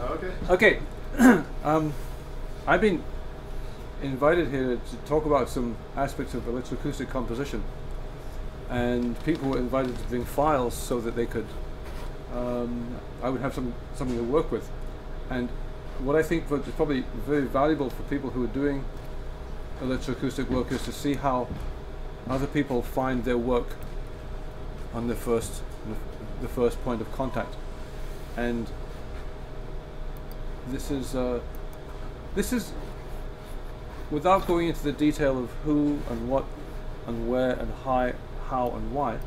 Okay. Okay, um, I've been invited here to talk about some aspects of electroacoustic composition, and people were invited to bring files so that they could, um, I would have some something to work with, and what I think is probably very valuable for people who are doing electroacoustic work is to see how other people find their work on the first the first point of contact, and this is uh, this is without going into the detail of who and what and where and how, how and why.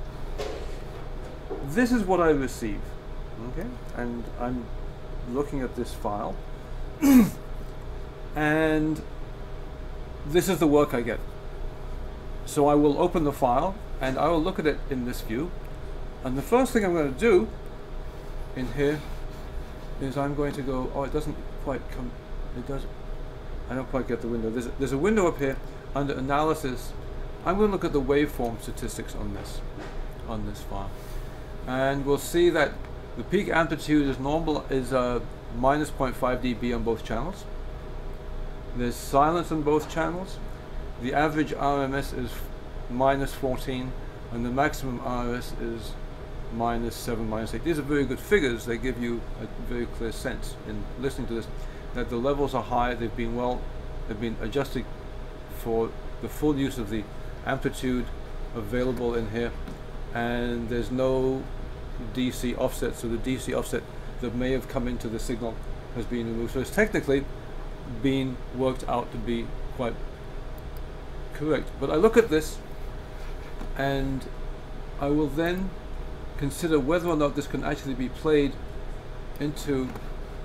This is what I receive, okay, and I'm looking at this file, and this is the work I get. So I will open the file and I will look at it in this view, and the first thing I'm going to do in here is I'm going to go, oh, it doesn't quite come, it does, I don't quite get the window. There's a, there's a window up here under analysis. I'm going to look at the waveform statistics on this, on this file. And we'll see that the peak amplitude is normal, is uh, minus 0.5 dB on both channels. There's silence on both channels. The average RMS is minus 14 and the maximum RMS is minus 7, minus 8. These are very good figures. They give you a very clear sense in listening to this that the levels are high. They've been well, they've been adjusted for the full use of the amplitude available in here. And there's no DC offset. So the DC offset that may have come into the signal has been removed. So it's technically been worked out to be quite correct. But I look at this and I will then consider whether or not this can actually be played into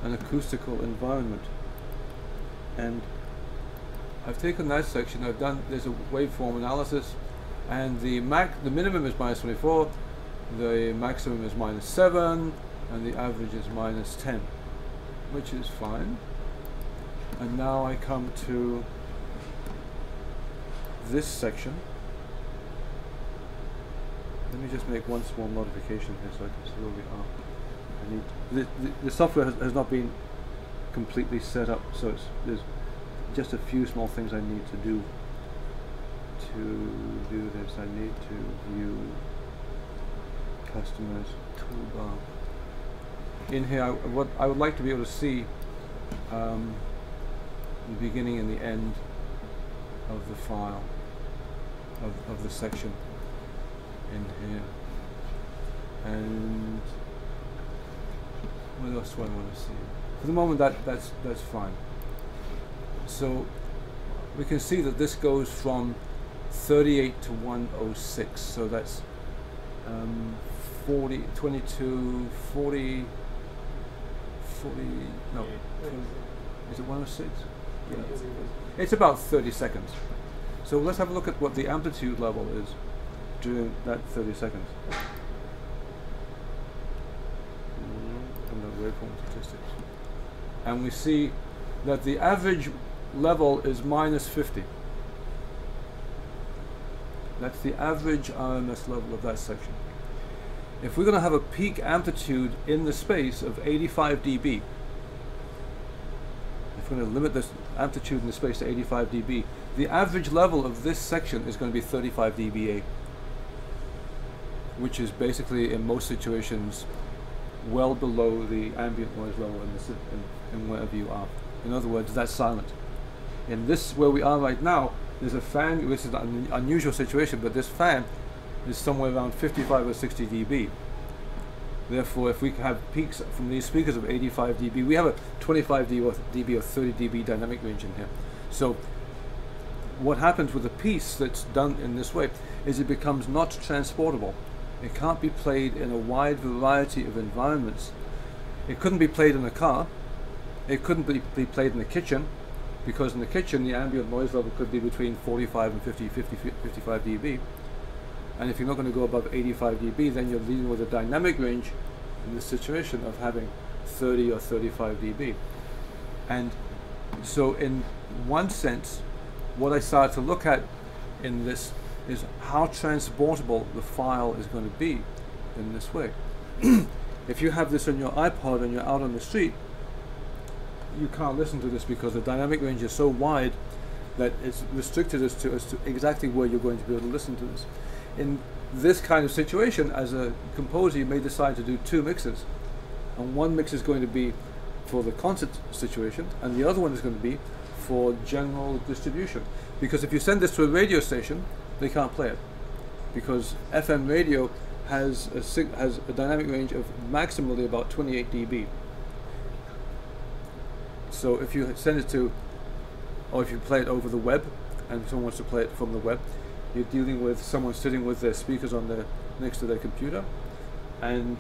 an acoustical environment. And I've taken that section, I've done, there's a waveform analysis, and the mac, the minimum is minus 24, the maximum is minus 7, and the average is minus 10, which is fine. And now I come to this section. Let me just make one small modification here so I can see where we are. I need the, the, the software has, has, not been completely set up, so it's, there's just a few small things I need to do to do this. I need to view customers toolbar. In here, I, what I would like to be able to see um, the beginning and the end of the file of, of the section in here. And what else do I want to see? For the moment that that's that's fine. So we can see that this goes from 38 to 106 so that's um, 40 22 40 40 no 20, is it 106 yeah. it's about 30 seconds. So let's have a look at what the amplitude level is during that 30 seconds. And the waveform statistics. And we see that the average level is minus 50. That's the average RMS level of that section. If we're going to have a peak amplitude in the space of 85 dB, if we're going to limit this amplitude in the space to 85 dB, the average level of this section is going to be 35 dBA which is basically in most situations well below the ambient noise level in, in, in wherever you are. In other words, that's silent. In this, where we are right now, there's a fan, which is an unusual situation, but this fan is somewhere around 55 or 60 dB. Therefore, if we have peaks from these speakers of 85 dB, we have a 25 dB or, dB or 30 dB dynamic range in here. So what happens with a piece that's done in this way is it becomes not transportable. It can't be played in a wide variety of environments. It couldn't be played in a car. It couldn't be, be played in the kitchen because in the kitchen the ambient noise level could be between 45 and 50, 50 55 dB. And if you're not going to go above 85 dB, then you're dealing with a dynamic range in the situation of having 30 or 35 dB. And so in one sense, what I started to look at in this is how transportable the file is going to be in this way. If you have this on your iPod and you're out on the street, you can't listen to this because the dynamic range is so wide that it's restricted as to, as to exactly where you're going to be able to listen to this. In this kind of situation, as a composer, you may decide to do two mixes. And one mix is going to be for the concert situation, and the other one is going to be for general distribution. Because if you send this to a radio station, they can't play it. Because FM radio has a, has a dynamic range of maximally about 28 dB. So if you send it to, or if you play it over the web, and someone wants to play it from the web, you're dealing with someone sitting with their speakers on their next to their computer, and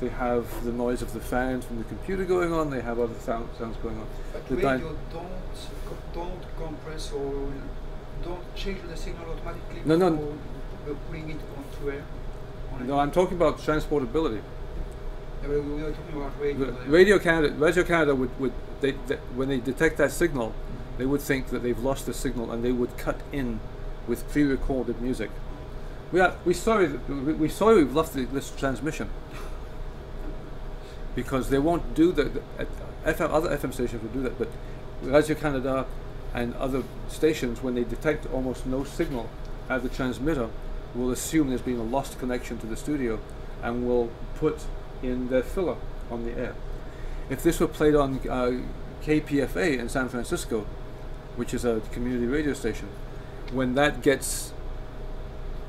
they have the noise of the fans from the computer going on. They have other sound, sounds going on. But The radio don't don't compress or don't change the signal automatically No, no. putting it onto air. on No, it. I'm talking about transportability. Yeah, we were talking about radio. The. Radio Canada, Radio Canada would, would they, they, when they detect that signal, they would think that they've lost the signal and they would cut in with pre-recorded music. We are we sorry we, we sorry we've lost the, this transmission because they won't do that. The, FM, other FM stations will do that, but Radio Canada and other stations, when they detect almost no signal at the transmitter, will assume there's been a lost connection to the studio and will put in their filler on the air. If this were played on uh, KPFA in San Francisco, which is a community radio station, when that gets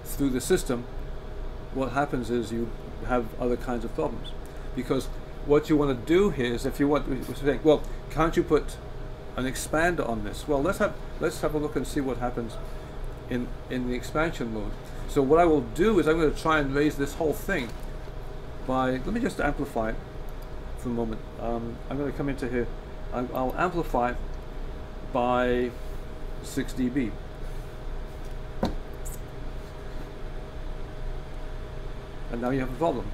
through the system, what happens is you have other kinds of problems. Because what you want to do here is if you want, we're saying, well, can't you put an expand on this? Well, let's have let's have a look and see what happens in in the expansion mode. So what I will do is I'm going to try and raise this whole thing by let me just amplify it for a moment. Um, I'm going to come into here. I'll, I'll amplify by 6 dB. And now you have a problem.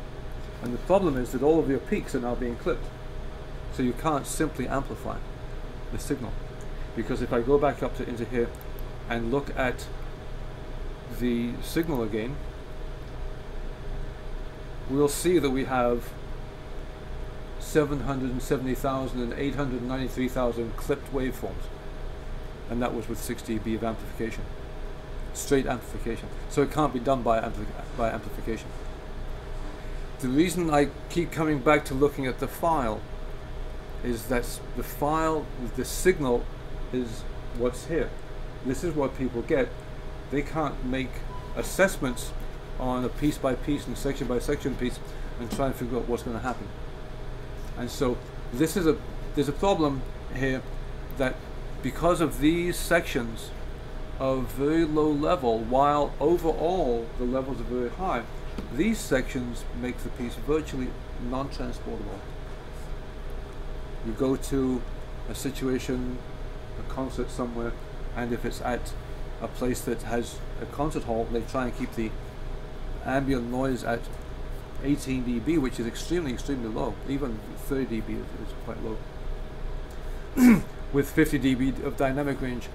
And the problem is that all of your peaks are now being clipped. So you can't simply amplify the signal. Because if I go back up to into here and look at the signal again, we'll see that we have 770,000 and 893,000 clipped waveforms. And that was with 6 dB of amplification. Straight amplification. So it can't be done by, ampli- by amplification. The reason I keep coming back to looking at the file is that the file, the signal is what's here. This is what people get. They can't make assessments on a piece by piece and section by section piece and try and figure out what's going to happen. And so this is a there's a problem here that because of these sections of very low level, while overall the levels are very high, these sections make the piece virtually non-transportable. You go to a situation, a concert somewhere, and if it's at a place that has a concert hall, they try and keep the ambient noise at 18 dB, which is extremely, extremely low. Even 30 dB is, quite low. With 50 dB of dynamic range,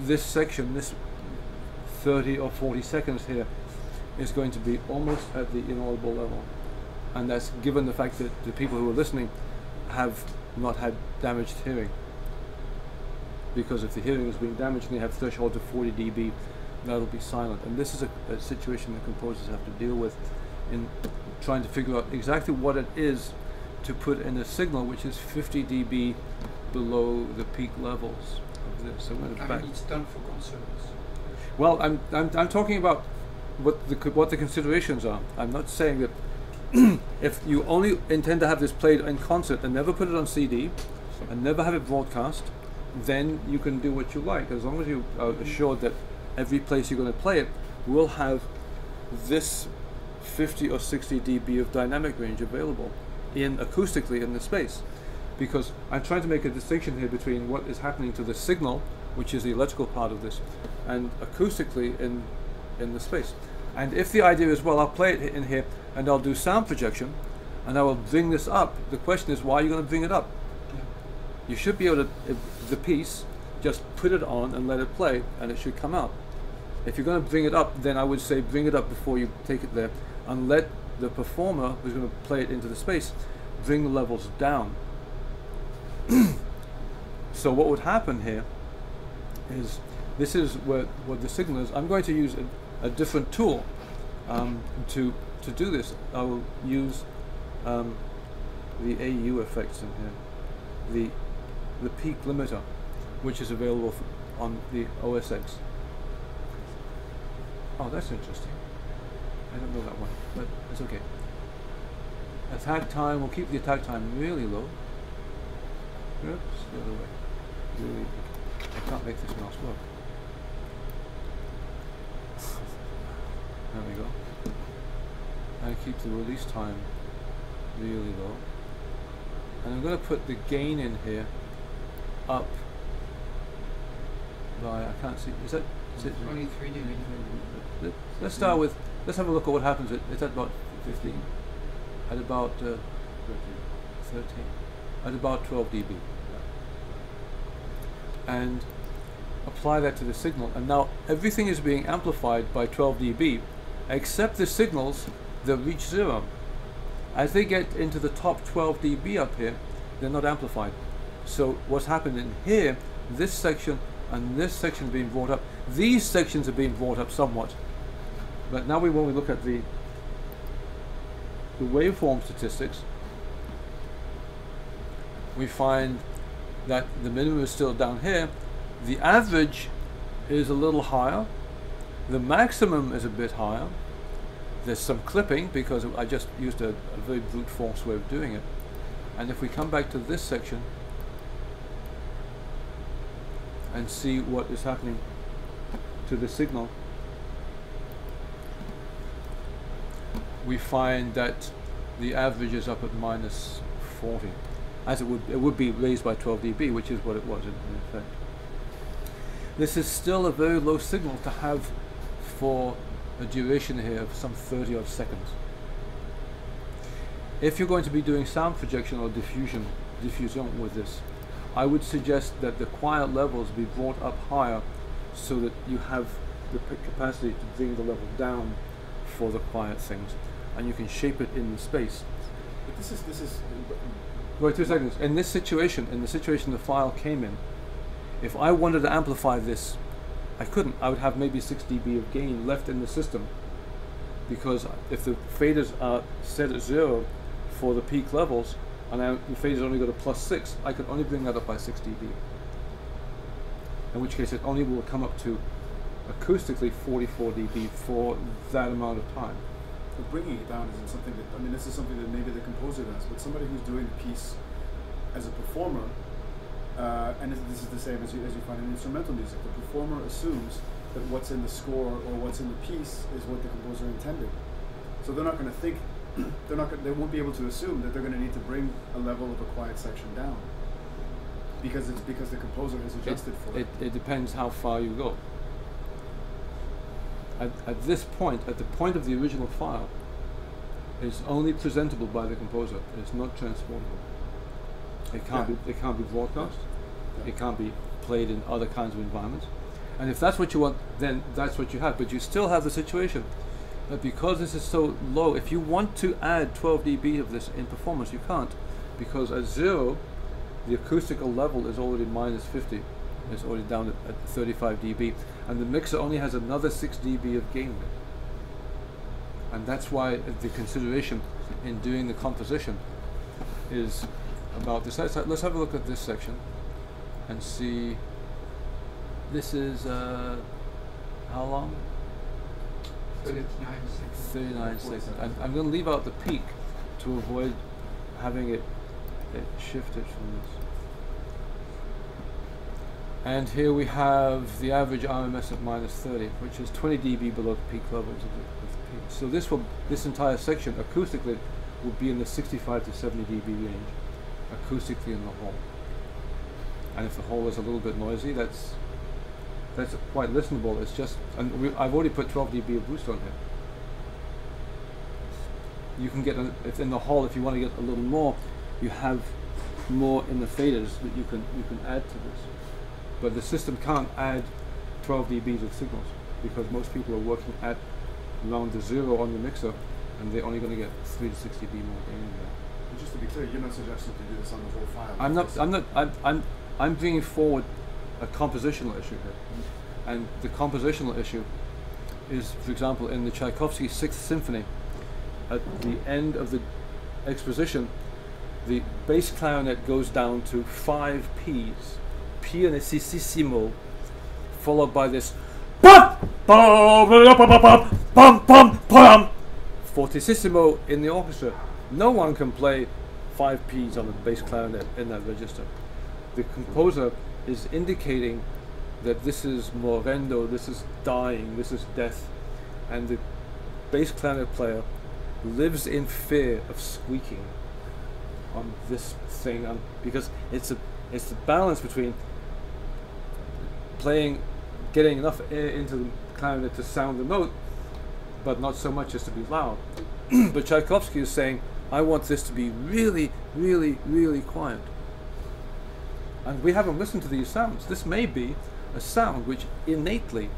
this section, this 30 or 40 seconds here, is going to be almost at the inaudible level. And that's given the fact that the people who are listening have not had damaged hearing. Because if the hearing has been damaged and they have threshold of 40 dB, that'll be silent. And this is a, a situation that composers have to deal with in trying to figure out exactly what it is to put in a signal which is 50 dB below the peak levels of this. So I'm going to I mean, it's done for concerts. Well, I'm, I'm, I'm talking about what the what the considerations are. I'm not saying that if you only intend to have this played in concert and never put it on CD and never have it broadcast, then you can do what you like. As long as you are mm-hmm. assured that every place you're going to play it will have this 50 or 60 dB of dynamic range available in acoustically in the space. Because I'm trying to make a distinction here between what is happening to the signal, which is the electrical part of this, and acoustically in in the space. And if the idea is, well, I'll play it in here and I'll do sound projection, and I will bring this up. The question is, why are you going to bring it up? You should be able to if the piece, just put it on and let it play, and it should come out. If you're going to bring it up, then I would say bring it up before you take it there, and let the performer who's going to play it into the space bring the levels down. so what would happen here is this is where what the signal is. I'm going to use a, a different tool um, to to do this. I will use um, the AU effects in here, the the peak limiter, which is available on the OS X. Oh, that's interesting. I don't know that one, but it's okay. Attack time, we'll keep the attack time really low. Oops, the other way. Really, I can't make this mouse work. there we go. I keep the release time really low. And I'm going to put the gain in here up by, I can't see, is that, is it? Only 3 dB. Let- Let's start with, let's have a look at what happens at, it's at about 15, at about uh, 13, at about 12 dB. And apply that to the signal, and now everything is being amplified by 12 dB, except the signals that reach zero. As they get into the top 12 dB up here, they're not amplified. So what's happened in here, this section and this section being brought up, these sections are being brought up somewhat. But now we look at the the waveform statistics, we find that the minimum is still down here, the average is a little higher, the maximum is a bit higher, there's some clipping because I just used a, a very brute force way of doing it. And if we come back to this section and see what is happening to the signal, we find that the average is up at minus 40, as it would it would be raised by 12 dB, which is what it was in, in effect. This is still a very low signal to have for a duration here of some 30 odd seconds. If you're going to be doing sound projection or diffusion, diffusion with this, I would suggest that the quiet levels be brought up higher so that you have the capacity to bring the level down for the quiet things and you can shape it in the space. But this is this is Wait two seconds. In this situation, in the situation the file came in, if I wanted to amplify this, I couldn't. I would have maybe 6 dB of gain left in the system because if the faders are set at zero for the peak levels and I, the faders only go to plus 6, I could only bring that up by 6 dB. In which case it only will come up to acoustically 44 dB for that amount of time. but bringing it down isn't something that I mean this is something that maybe the composer does, but somebody who's doing the piece as a performer, uh, and this, this is the same as you as you find in instrumental music. The performer assumes that what's in the score or what's in the piece is what the composer intended. So they're not going to think they're not gonna, they won't be able to assume that they're going to need to bring a level of a quiet section down because it's because the composer has adjusted for it, it. it depends how far you go. At, at this point, at the point of the original file, it's only presentable by the composer. It's not transportable. It can't Yeah. be. It can't be broadcast. It can't be played in other kinds of environments. And if that's what you want, then that's what you have. But you still have the situation that because this is so low, if you want to add 12 dB of this in performance, you can't, because at zero, the acoustical level is already minus 50. It's already down at, at 35 dB, and the mixer only has another 6 dB of gain. And that's why the consideration in doing the composition is about this. Let's, let's have a look at this section and see. This is uh, how long? 39 seconds. 39 seconds. I'm, I'm going to leave out the peak to avoid having it, it shifted from this. And here we have the average RMS at minus 30, which is 20 dB below the peak levels of the, of the peak. So this will, this entire section acoustically will be in the 65 to 70 dB range, acoustically in the hall. And if the hall is a little bit noisy, that's that's quite listenable. It's just, and we, I've already put 12 dB of boost on here. You can get, a, if in the hall, if you want to get a little more, you have more in the faders that you can you can add to this. But the system can't add 12 dBs of signals because most people are working at around the zero on the mixer and they're only going to get 3 to 60 dB more gain there. Just to be clear, you're not suggesting to do this on the whole file. I'm not. I'm not. I'm. I'm. I'm bringing forward a compositional issue here, and the compositional issue is, for example, in the Tchaikovsky Sixth Symphony, at the end of the exposition, the bass clarinet goes down to five P's, pianissimo, followed by this fortissimo in the orchestra. No one can play five P's on the bass clarinet in that register. The composer is indicating that this is morendo, this is dying, this is death, and the bass clarinet player lives in fear of squeaking on this thing on, because it's a it's the balance between playing getting enough air into the clarinet to sound the note but not so much as to be loud. But Tchaikovsky is saying I want this to be really really really quiet and we haven't listened to these sounds this may be a sound which innately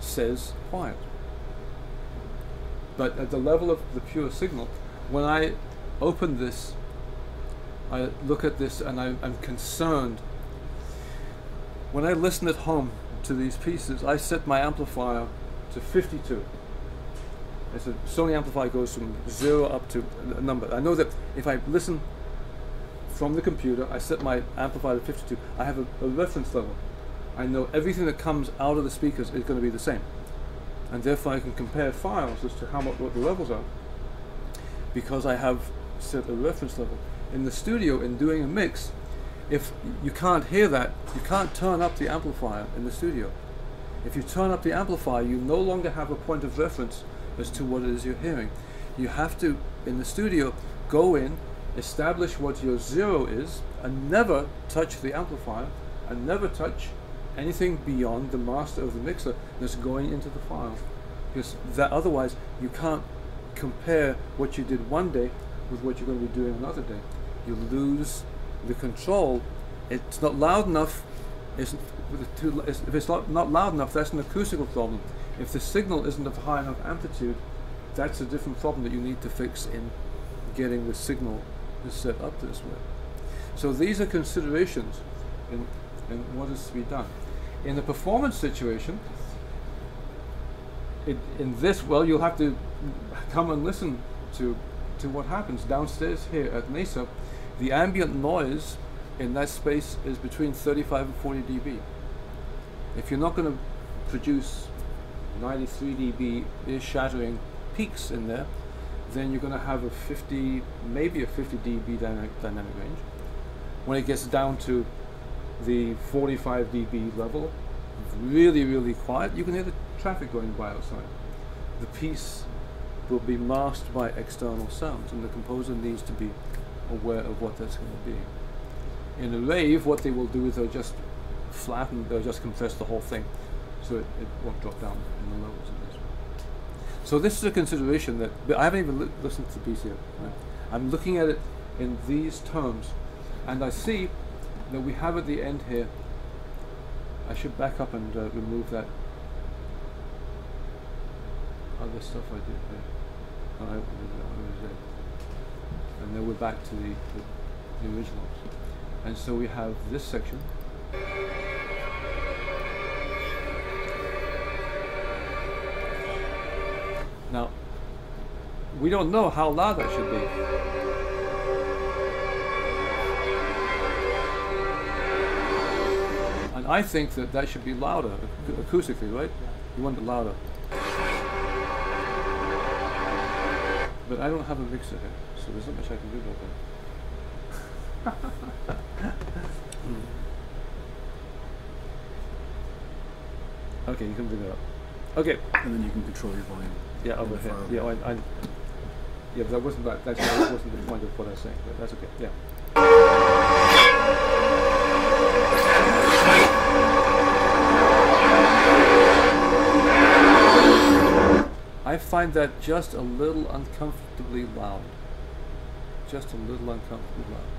says quiet but at the level of the pure signal when I open this I look at this and I, I'm concerned. When I listen at home to these pieces, I set my amplifier to 52. It's a Sony amplifier goes from zero up to a number. I know that if I listen from the computer, I set my amplifier to 52. I have a, a reference level. I know everything that comes out of the speakers is going to be the same, and therefore I can compare files as to how much what the levels are because I have set a reference level in the studio in doing a mix, if you can't hear that, you can't turn up the amplifier in the studio. If you turn up the amplifier, you no longer have a point of reference as to what it is you're hearing. You have to, in the studio, go in, establish what your zero is, and never touch the amplifier, and never touch anything beyond the master of the mixer that's going into the file. Because that otherwise you can't compare what you did one day with what you're going to be doing another day. You lose the control. It's not loud enough. It's, too, if it's not, not loud enough, that's an acoustical problem. If the signal isn't of high enough amplitude, that's a different problem that you need to fix in getting the signal to set up this way. So these are considerations in, in what is to be done. In the performance situation, it, in this, well, you'll have to come and listen to to what happens downstairs here at Mesa. The ambient noise in that space is between 35 and 40 dB. If you're not going to produce 93 dB ear-shattering peaks in there, then you're going to have a 50, maybe a 50 dB dynamic, dynamic range. When it gets down to the 45 dB level, really, really quiet, you can hear the traffic going by outside. The piece will be masked by external sounds, and the composer needs to be aware of what that's going to be. In a rave, what they will do is they'll just flatten, they'll just compress the whole thing, so it, it won't drop down in the this. So this is a consideration that I haven't even li- listened to the piece yet. Right? I'm looking at it in these terms, and I see that we have at the end here. I should back up and uh, remove that other stuff I did there. Oh, I. And then we're back to the, the, the originals. And so we have this section. Now, we don't know how loud that should be. And I think that that should be louder, acoustically, right? You want it louder. But I don't have a mixer here, so there's not much I can do about that. Hmm. Okay, you can it up. Okay, And then you can control your volume. Yeah, over here. Yeah, I, I, yeah, but that wasn't that. That's that wasn't the point of what I was saying. But that's okay. Yeah. I find that just a little uncomfortably loud. Just a little uncomfortably loud.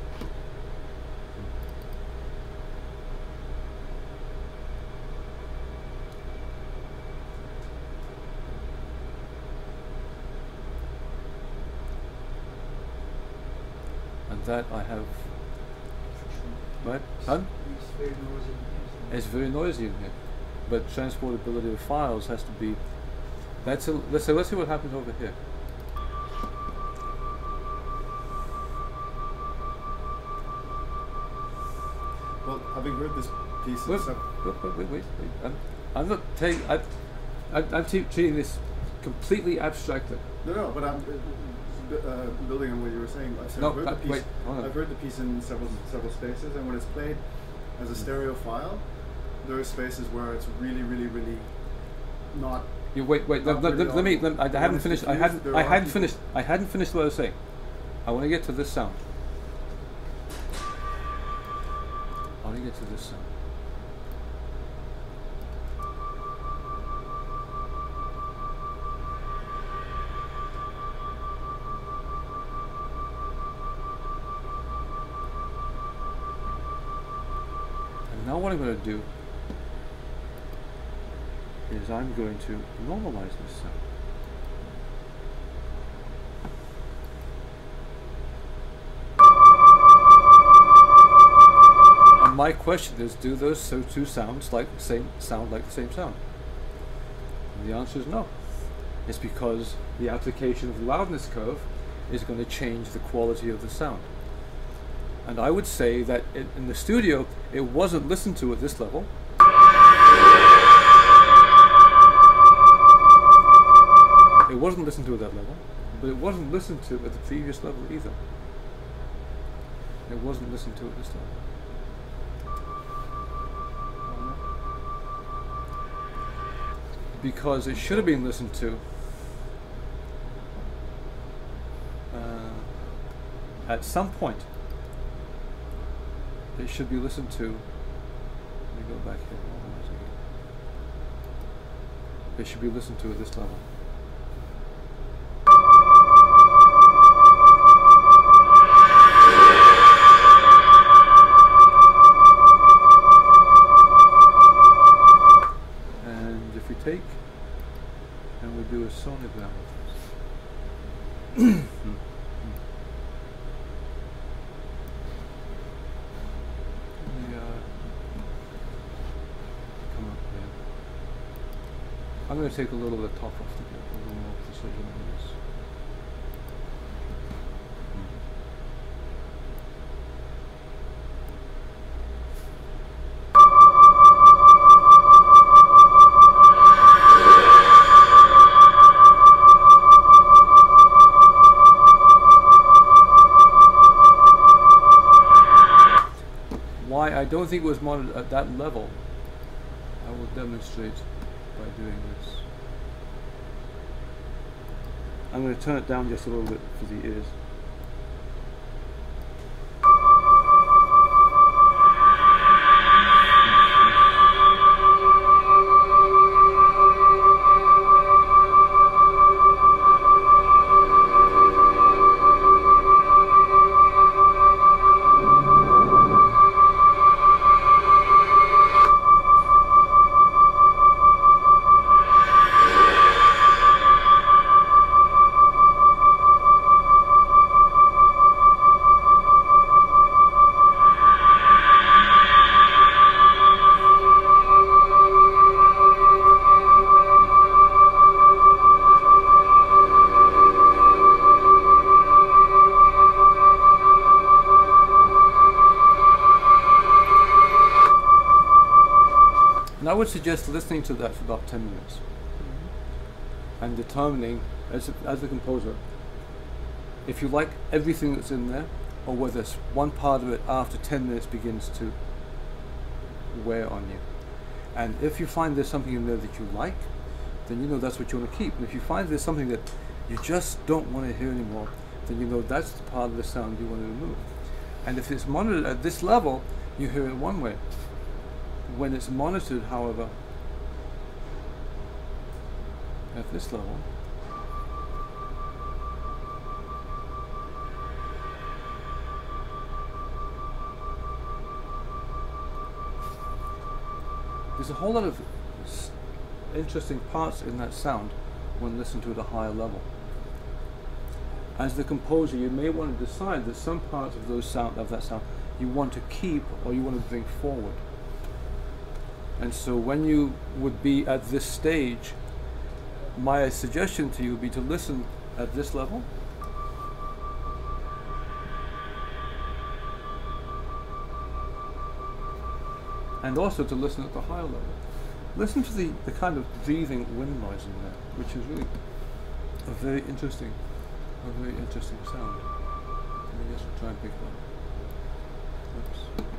That I have. Right? Pardon? It's very noisy. It's very noisy in here, but transportability of files has to be. That's a, let's say let's see what happens over here. Well, having heard this piece, Wait, wait, wait, wait, wait. I'm, I'm not taking. I'm te- treating this completely abstractly. no, no, but I'm uh, building on what you were saying. I said No, I've heard the piece. wait. I've heard the piece in several several spaces, and when it's played as a stereo file, there are spaces where it's really, really, really not. You wait, wait. Let, let, me. Let, I When hadn't finished. I hadn't. I hadn't finished. I hadn't finished what I was saying. I want to get to this sound. I want to get to this sound. Do is I'm going to normalize this sound. And my question is, do those so two sounds like the same sound like the same sound? And the answer is no. It's because the application of the loudness curve is going to change the quality of the sound. And I would say that it, in the studio, it wasn't listened to at this level. It wasn't listened to at that level, but it wasn't listened to at the previous level either. It wasn't listened to at this level. Because it should have been listened to uh, at some point. It should be listened to. Let me go back here. It should be listened to at this level. Take a little bit of the top off to get a little more precision on this. Why I don't think it was monitored at that level, I will demonstrate by doing this. I'm going turn it down just a little bit for the ears. And I would suggest listening to that for about 10 minutes mm-hmm. and determining, as a, as a composer, if you like everything that's in there or whether one part of it after 10 minutes begins to wear on you. And if you find there's something in there that you like, then you know that's what you want to keep. And if you find there's something that you just don't want to hear anymore, then you know that's the part of the sound you want to remove. And if it's monitored at this level, you hear it one way. When it's monitored, however, at this level, there's a whole lot of interesting parts in that sound when listened to at a higher level. as the composer, you may want to decide that some parts of those sound of that sound you want to keep or you want to bring forward. And so when you would be at this stage, my suggestion to you would be to listen at this level. And also to listen at the higher level. Listen to the, the kind of breathing wind noise in there, which is really a very interesting, a very interesting sound. Let me just try and pick one. Oops.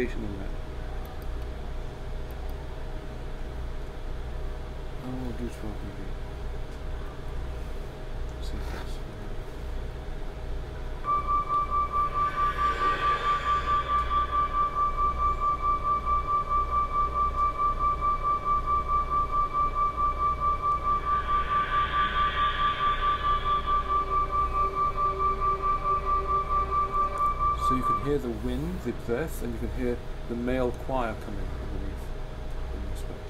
clarification on that. Hear the wind, the breath, and you can hear the male choir coming underneath in way.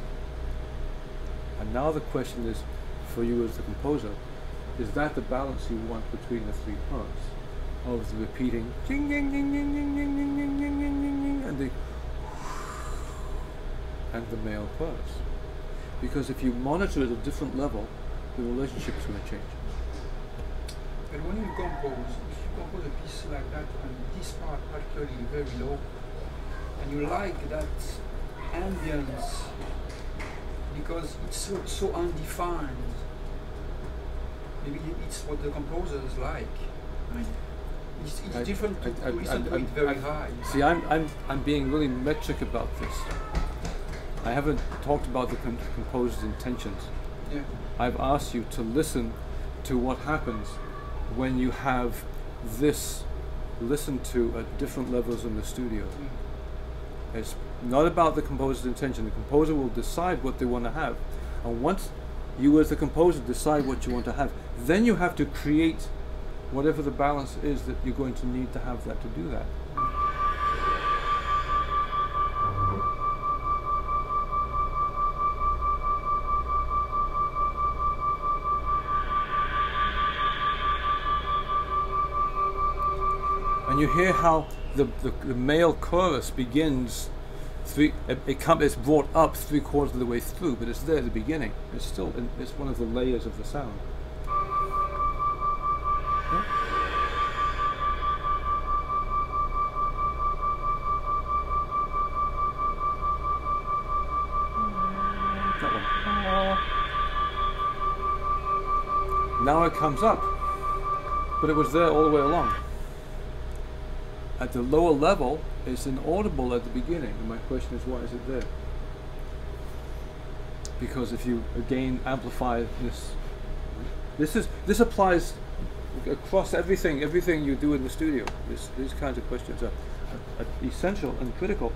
And now the question is, for you as the composer, is that the balance you want between the three parts? Of the repeating ding ding ding ding ding ding ding ding ding ding ding ding and the and the male chorus. Because if you monitor at a different level, the relationship is going to change. And when you compose, compose a piece like that and this part particularly very low, and you like that ambience because it's so, so undefined, maybe it's what the composers like. I mean, it's, it's I- different to, I- to I- listen to it very high. See, I'm, I'm, I'm being really metric about this. I haven't talked about the com- composer's intentions. Yeah. I've asked you to listen to what happens when you have this listened to at different levels in the studio. Mm. It's not about the composer's intention. The composer will decide what they want to have. And once you, as the composer, decide what you want to have, then you have to create whatever the balance is that you're going to need to have that to do that. You hear how the, the, the male chorus begins three it, it it's brought up three quarters of the way through, but it's there at the beginning. It's still in, it's one of the layers of the sound. Yeah. Now it comes up, but it was there all the way along. At the lower level, it's inaudible at the beginning, and my question is, why is it there? Because if you again amplify this, this is this applies across everything, everything you do in the studio. This, these kinds of questions are, are, are essential and critical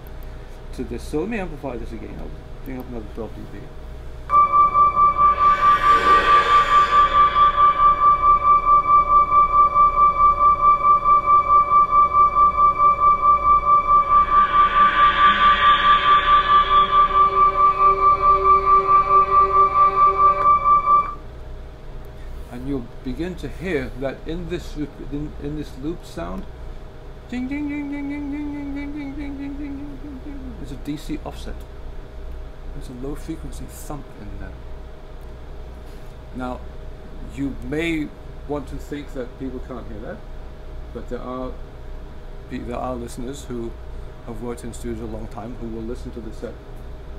to this. So let me amplify this again. I'll bring up another 12 dB. That in this in, in this loop sound, ding ding ding ding ding ding ding ding ding ding ding ding ding ding. There's a DC offset. There's a low frequency thump in there. Now, you may want to think that people can't hear that, but there are there are listeners who have worked in studios a long time who will listen to the set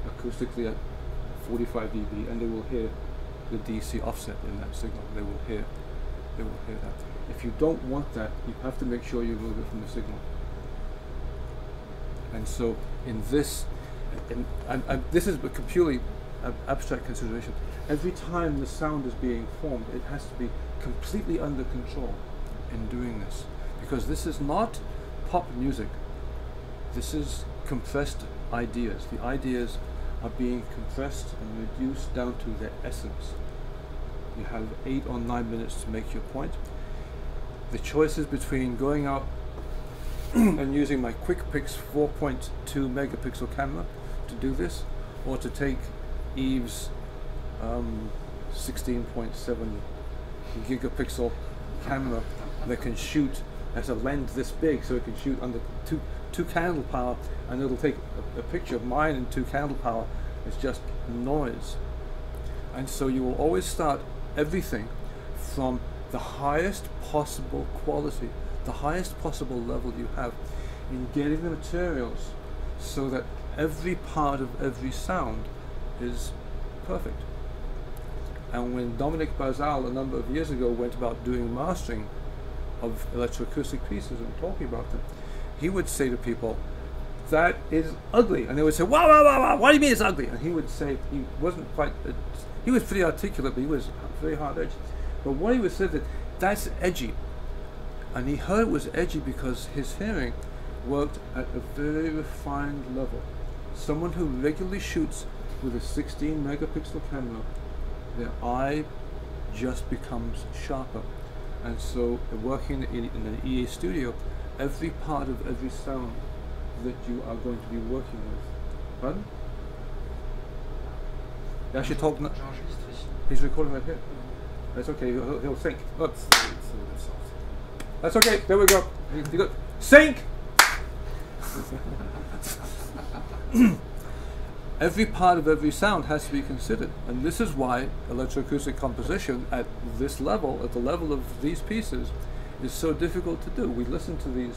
acoustically at 45 dB and they will hear the DC offset in that signal. They will hear, they will hear that. If you don't want that, you have to make sure you remove it from the signal. And so, in this, in, and, and this is purely ab- abstract consideration. Every time the sound is being formed, it has to be completely under control in doing this, because this is not pop music. This is compressed ideas. The ideas are being compressed and reduced down to their essence. You have eight or nine minutes to make your point. The choice is between going out and using my QuickPix 4.2 megapixel camera to do this, or to take Eve's um, 16.7 gigapixel camera that can shoot as a lens this big, so it can shoot under two two candle power, and it'll take a, a picture of mine in two candle power. It's just noise, and so you will always start everything from the highest possible quality, the highest possible level you have in getting the materials so that every part of every sound is perfect. And when Dominique Bassal a number of years ago went about doing mastering of electroacoustic pieces and talking about them, he would say to people, that is ugly. And they would say, wow, wow, wow, wow, what do you mean it's ugly? And he would say, he wasn't quite, he was pretty articulate, but he was very hard edged. But what he would say that that's edgy. And he heard it was edgy because his hearing worked at a very refined level. Someone who regularly shoots with a 16 megapixel camera, their eye just becomes sharper. And so, working in, in an EA studio, every part of every sound that you are going to be working with. Pardon? He's recording right here. That's okay. He'll, he'll soft. that's okay. There we go. You, sync. every part of every sound has to be considered, and this is why electroacoustic composition at this level, at the level of these pieces, is so difficult to do. We listen to these,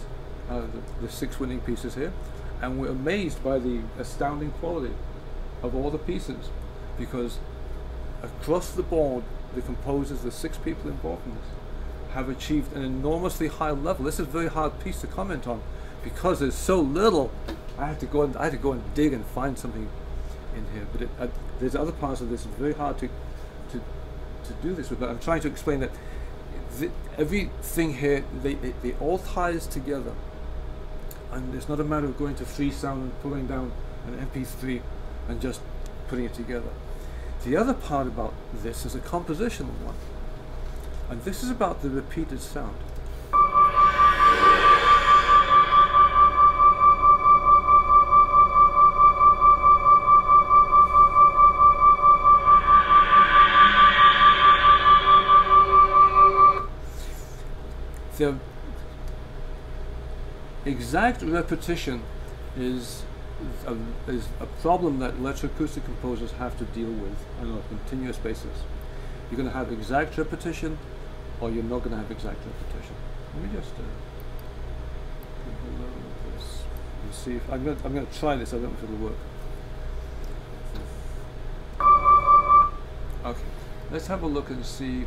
uh, the, the six winning pieces here, and we're amazed by the astounding quality of all the pieces, because across the board, the composers, the six people involved in this, have achieved an enormously high level. This is a very hard piece to comment on because there's so little. I had to go and I had to go and dig and find something in here. But it, uh, there's other parts of this. It's very hard to to to do this with. But I'm trying to explain that th- everything here they, they they all ties together, and it's not a matter of going to Freesound and pulling down an MP3 and just putting it together. The other part about this is a compositional one. And this is about the repeated sound. The exact repetition is a, is a problem that electroacoustic composers have to deal with on a continuous basis. You're going to have exact repetition, or you're not going to have exact repetition. Let me just uh, and see if I'm going. To, I'm going to try this. I don't know if it'll work. Okay, let's have a look and see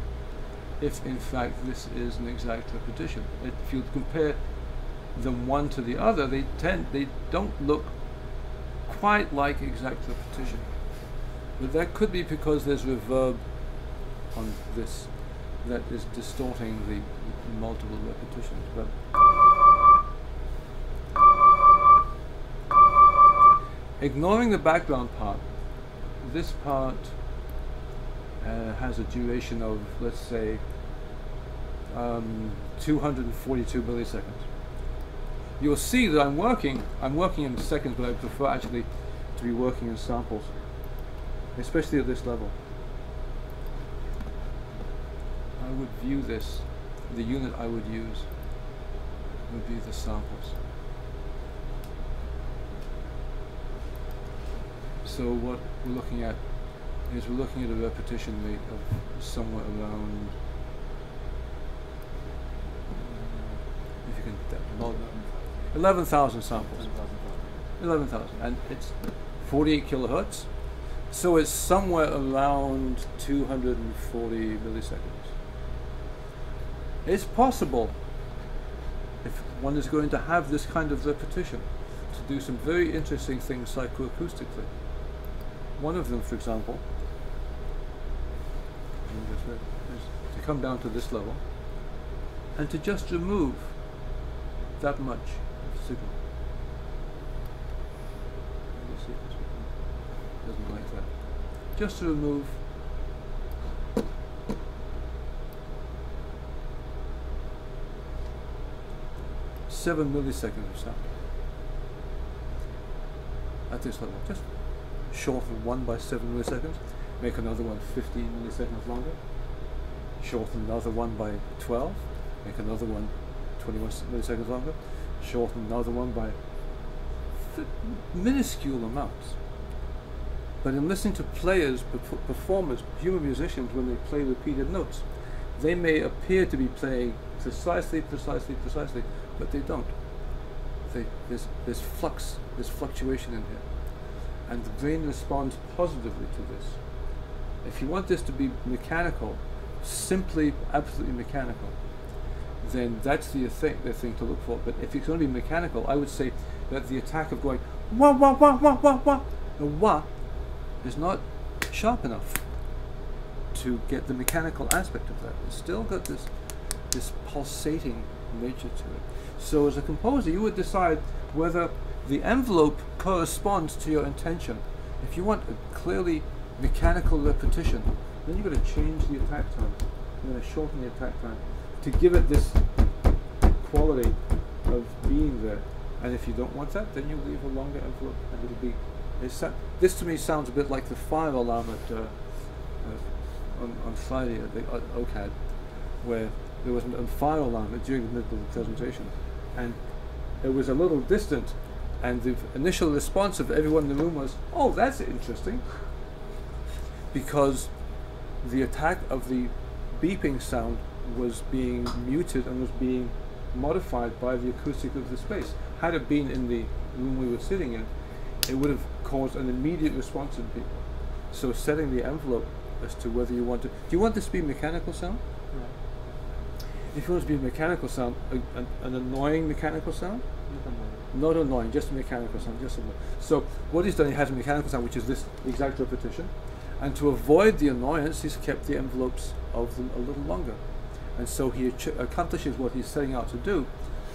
if, in fact, this is an exact repetition. If you compare them one to the other, they tend they don't look quite like exact repetition. But that could be because there's reverb on this that is distorting the multiple repetitions. But ignoring the background part, this part uh, has a duration of, let's say, um, 242 milliseconds. You'll see that I'm working, I'm working in seconds, but I prefer actually to be working in samples, especially at this level. I would view this, the unit I would use would be the samples. So what we're looking at is we're looking at a repetition rate of somewhere around, if you can, 11,000 samples. 11,000 and it's 48 kilohertz. So it's somewhere around 240 milliseconds. It's possible if one is going to have this kind of repetition to do some very interesting things psychoacoustically. One of them, for example, is to come down to this level and to just remove that much signal. Doesn't like that. Just to remove seven milliseconds or sound at this level. Just shorten one by seven milliseconds, make another one 15 milliseconds longer, shorten another one by 12, make another one 21 milliseconds longer, shorten another one by minuscule amounts. But in listening to players, performers, human musicians, when they play repeated notes, they may appear to be playing precisely, precisely, precisely, but they don't. They, there's, there's flux, there's fluctuation in here. And the brain responds positively to this. If you want this to be mechanical, simply absolutely mechanical, then that's the thing, the thing to look for. But if it's be mechanical, I would say that the attack of going wah wah wah wah wah wah, the wah is not sharp enough to get the mechanical aspect of that. It's still got this this pulsating nature to it. So as a composer, you would decide whether the envelope corresponds to your intention. If you want a clearly mechanical repetition, then you've got to change the attack time. You're going to shorten the attack time to give it this quality of being there. And if you don't want that, then you leave a longer envelope and it'll be. this to me sounds a bit like the fire alarm at, uh, uh, on, on Friday at the uh, OCAD, where there was a fire alarm during the middle of the presentation. And it was a little distant, and the initial response of everyone in the room was, oh, that's interesting. Because the attack of the beeping sound was being muted and was being modified by the acoustic of the space. Had it been in the room we were sitting in, it would have caused an immediate response in people. So setting the envelope as to whether you want to, do you want this to be mechanical sound? If you want it to be a mechanical sound, a, an, an annoying mechanical sound? Not annoying, just a mechanical sound, just a, So what he's done, he has a mechanical sound, which is this exact repetition. And to avoid the annoyance, he's kept the envelopes of them a little longer. And so he accomplishes what he's setting out to do,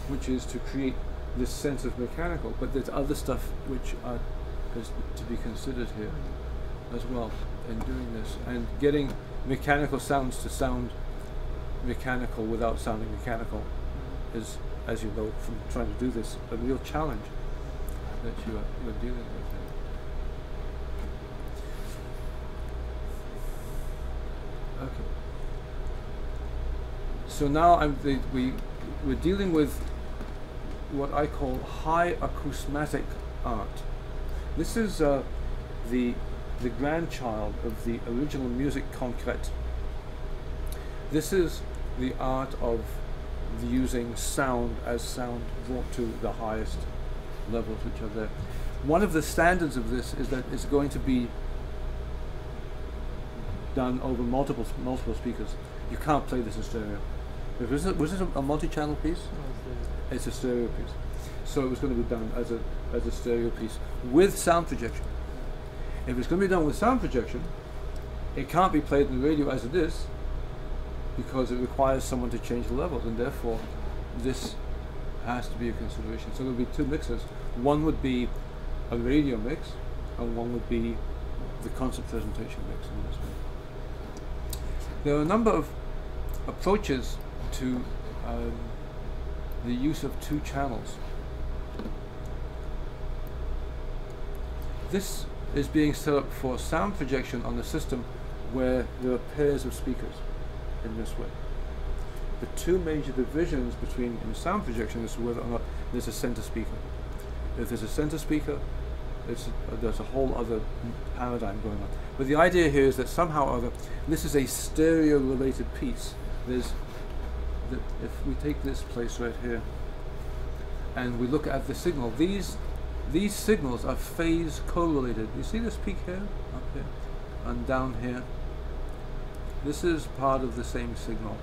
which is to create this sense of mechanical. But there's other stuff which are is to be considered here as well in doing this. And getting mechanical sounds to sound mechanical without sounding mechanical is, as you know from trying to do this, a real challenge that you are, you're dealing with. Okay. So now I'm the, we we're dealing with what I call high acousmatic art. This is uh, the the grandchild of the original musique concrète. This is the art of using sound as sound brought to the highest levels which are there. One of the standards of this is that it's going to be done over multiple multiple speakers. You can't play this in stereo. Was this, was this a, a multi-channel piece? It's a stereo piece. So it was going to be done as a as a stereo piece with sound projection. If it's going to be done with sound projection, it can't be played in the radio as it is because it requires someone to change the levels, and therefore this has to be a consideration. So there will be two mixes. One would be a radio mix, and one would be the concert presentation mix in this way. There are a number of approaches to um, the use of two channels. This is being set up for sound projection on the system where there are pairs of speakers in this way. The two major divisions between in sound projection is whether or not there's a center speaker. If there's a center speaker, there's a, there's a whole other paradigm going on. But the idea here is that somehow or other, this is a stereo related piece. There's that if we take this place right here and we look at the signal, these these signals are phase correlated. You see this peak here, up here, and down here. This is part of the same signal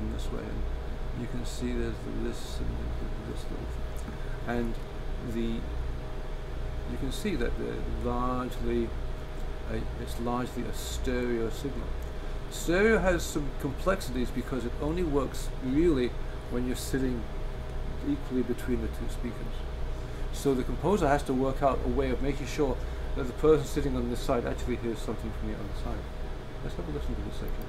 in this way. And you can see there's this and this little thing. And the you can see that largely a, it's largely a stereo signal. Stereo has some complexities because it only works really when you're sitting equally between the two speakers. So the composer has to work out a way of making sure that the person sitting on this side actually hears something from the other side. Let's have a listen to this section.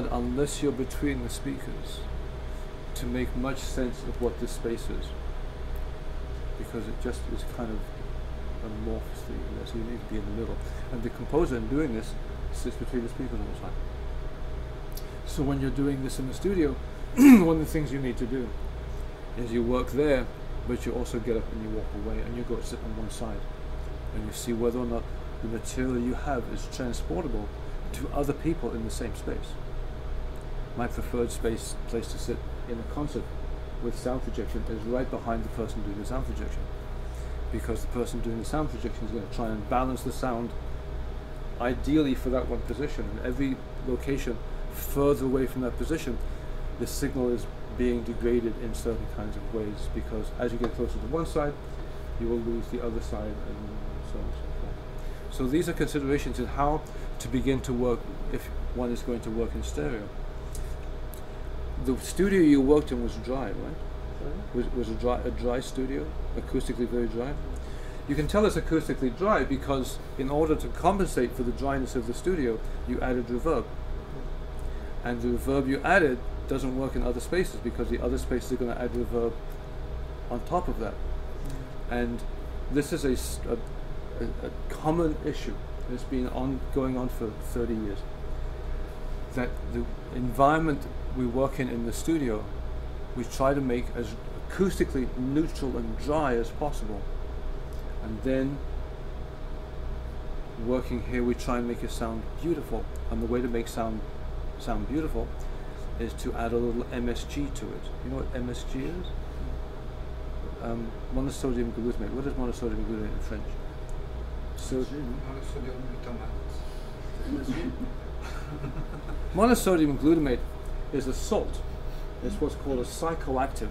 Hard unless you're between the speakers to make much sense of what this space is. Because it just is kind of amorphous thing, so you need to be in the middle. And the composer in doing this sits between the speakers all the time. So when you're doing this in the studio, one of the things you need to do is you work there, but you also get up and you walk away and you go sit on one side. And you see whether or not the material you have is transportable to other people in the same space. My preferred space place to sit in a concert with sound projection is right behind the person doing the sound projection. Because the person doing the sound projection is going to try and balance the sound ideally for that one position. And every location further away from that position, the signal is being degraded in certain kinds of ways because as you get closer to one side, you will lose the other side and so on and so forth. So these are considerations in how to begin to work if one is going to work in stereo. The studio you worked in was dry, right? Was, was a dry a dry studio, acoustically very dry. You can tell it's acoustically dry because in order to compensate for the dryness of the studio, you added reverb. And the reverb you added doesn't work in other spaces because the other spaces are going to add reverb on top of that. Mm. And this is a a common issue. It's been on going on for 30 years. That the environment we work in in the studio, we try to make as acoustically neutral and dry as possible. And then working here, we try and make it sound beautiful. And the way to make sound sound beautiful is to add a little MSG to it. You know what MSG is? Um, monosodium glutamate. What is monosodium glutamate in French? So, Monosodium glutamate. monosodium glutamate is a salt. It's what's called a psychoactive.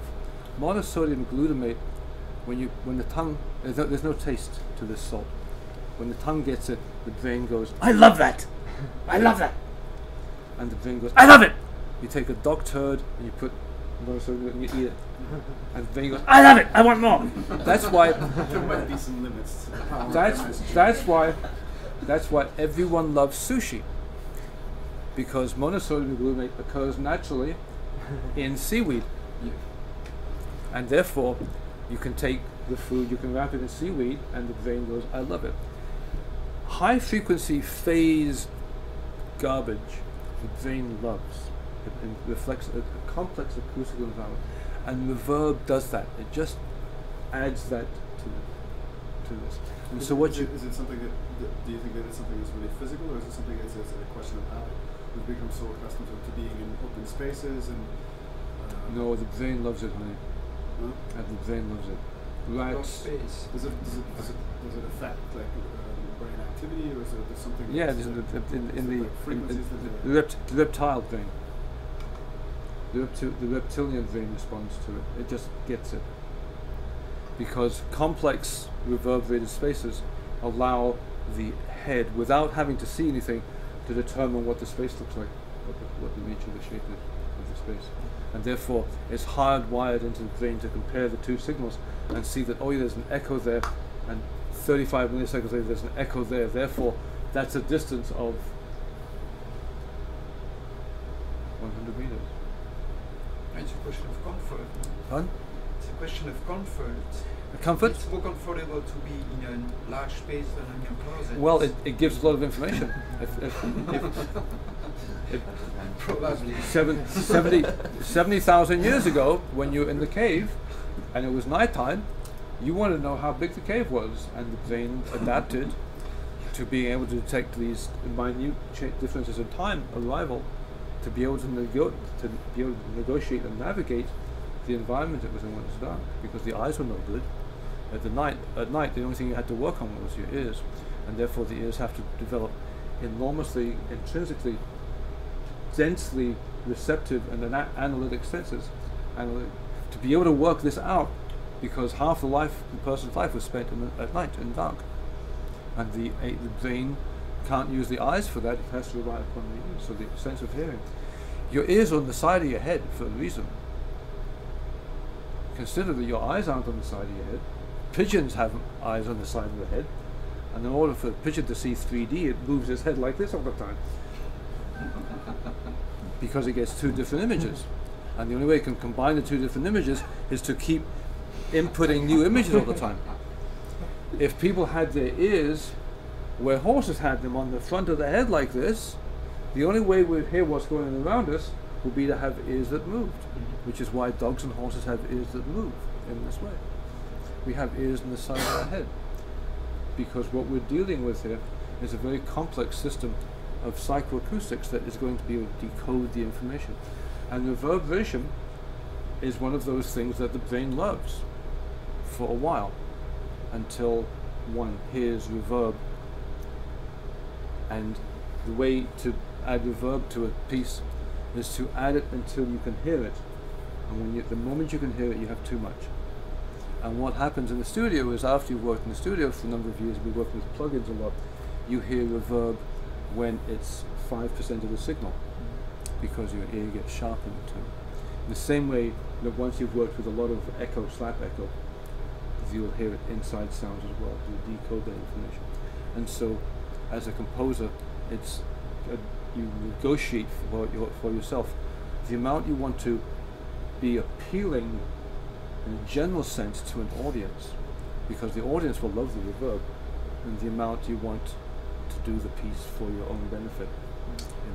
Monosodium glutamate, when you when the tongue there's no, there's no taste to this salt. When the tongue gets it, the brain goes, "I love that, I love that," and the brain goes, "I love it." You take a dog turd and you put monosodium and you eat it, and the brain goes, "I love it, I want more." That's why There might be some limits. That's that's why that's why everyone loves sushi because monosodium glutamate occurs naturally in seaweed. And therefore you can take the food you can wrap it in seaweed and the brain goes i love it. High frequency phase garbage the brain loves. It, it reflects a, a complex acoustical environment. And reverb does that. It just adds that to to this. And Is so it- you is it something that, that do you think that it's something that's really physical, or is it something that's, that's a question of habit? We've become so accustomed to, to being in open spaces and. Uh, no the brain loves it honey no? and the brain loves it No rats space. Does it does it does it does it affect like um, brain activity, or is it something? Yeah, that's, there's uh, in, the- in, in the, like in, in, the, rept, the reptile brain. The, repti- the reptilian brain responds to it. It just gets it. Because complex reverberated spaces allow the head, without having to see anything, to determine what the space looks like, what the, what the nature of the shape is of the space. And therefore, it's hardwired into the brain to compare the two signals and see that, oh, yeah, there's an echo there, and 35 milliseconds later, there's an echo there. Therefore, that's a distance of 100 meters. It's a question of comfort. Pardon? It's a question of comfort. A comfort? It's more comfortable to be in a large space than in your closet. Well, it, it gives a lot of information. if, if, if, if probably. seven, 70 70,000 years ago, when you were in the cave and it was nighttime, You want to know how big the cave was, and the brain adapted to being able to detect these minute differences in time arrival, to be able to, nego- to be able to negotiate and navigate the environment it was in when it was dark, because the eyes were no good. At the night, at night, the only thing you had to work on was your ears, and therefore the ears have to develop enormously, intrinsically, densely receptive and ana- analytic senses, analytic, to be able to work this out, because half the life, the person's life, was spent the, at night in dark, and the, a, the brain can't use the eyes for that; it has to rely upon the ears, so the sense of hearing. Your ears are on the side of your head for a reason. Consider that your eyes aren't on the side of your head. Pigeons have eyes on the side of the head, and in order for a pigeon to see 3D, it moves its head like this all the time because it gets two different images. And the only way it can combine the two different images is to keep inputting new images all the time. If people had their ears where horses had them on the front of the head like this, the only way we'd hear what's going around us would be to have ears that moved, which is why dogs and horses have ears that move in this way. We have ears in the side of our head because what we're dealing with here is a very complex system of psychoacoustics that is going to be able to decode the information. And reverberation is one of those things that the brain loves for a while until one hears reverb. And the way to add reverb to a piece is to add it until you can hear it. And when you, the moment you can hear it, you have too much. And what happens in the studio is after you've worked in the studio for a number of years, we work with plugins a lot, you hear reverb when it's 5% of the signal because your ear gets sharpened to. In the same way that once you've worked with a lot of echo, slap echo, you'll hear it inside sounds as well. You decode that information. And so, as a composer, it's uh, you negotiate for, your, for yourself the amount you want to be appealing in a general sense to an audience, because the audience will love the reverb, and the amount you want to do the piece for your own benefit.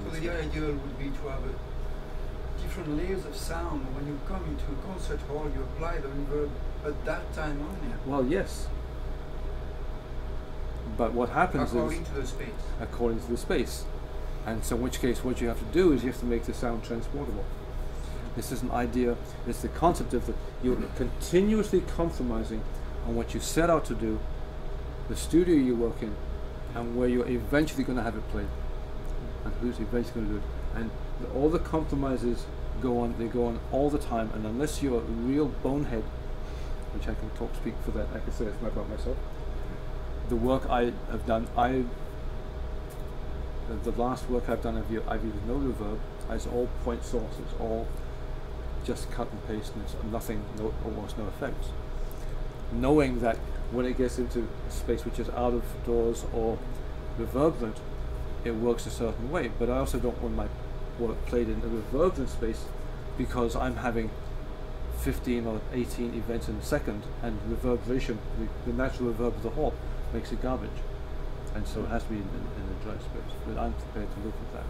So the way. ideal would be to have a different layers of sound. When you come into a concert hall, you apply the reverb at that time only, Well, yes. But what happens is according to the space. according to the space. And so in which case what you have to do is you have to make the sound transportable. This is an idea, it's the concept of the you're continuously compromising on what you set out to do, the studio you work in, and where you're eventually going to have it played, and who's eventually going to do it. And the, all the compromises go on, they go on all the time, and unless you're a real bonehead, which I can talk, speak for that, I can say it's about myself, the work I have done, I the, last work I've done, I've, u- I've used no reverb. It's all point source. It's all just cut and paste, and it's nothing, no, almost no effects. Knowing that when it gets into space which is out of doors or reverberant, it works a certain way. But I also don't want my work played in a reverberant space because I'm having 15 or 18 events in a second, and reverberation, the, the natural reverb of the hall, makes it garbage and so it has to be in, in, in a dry space. But I'm prepared to live with that.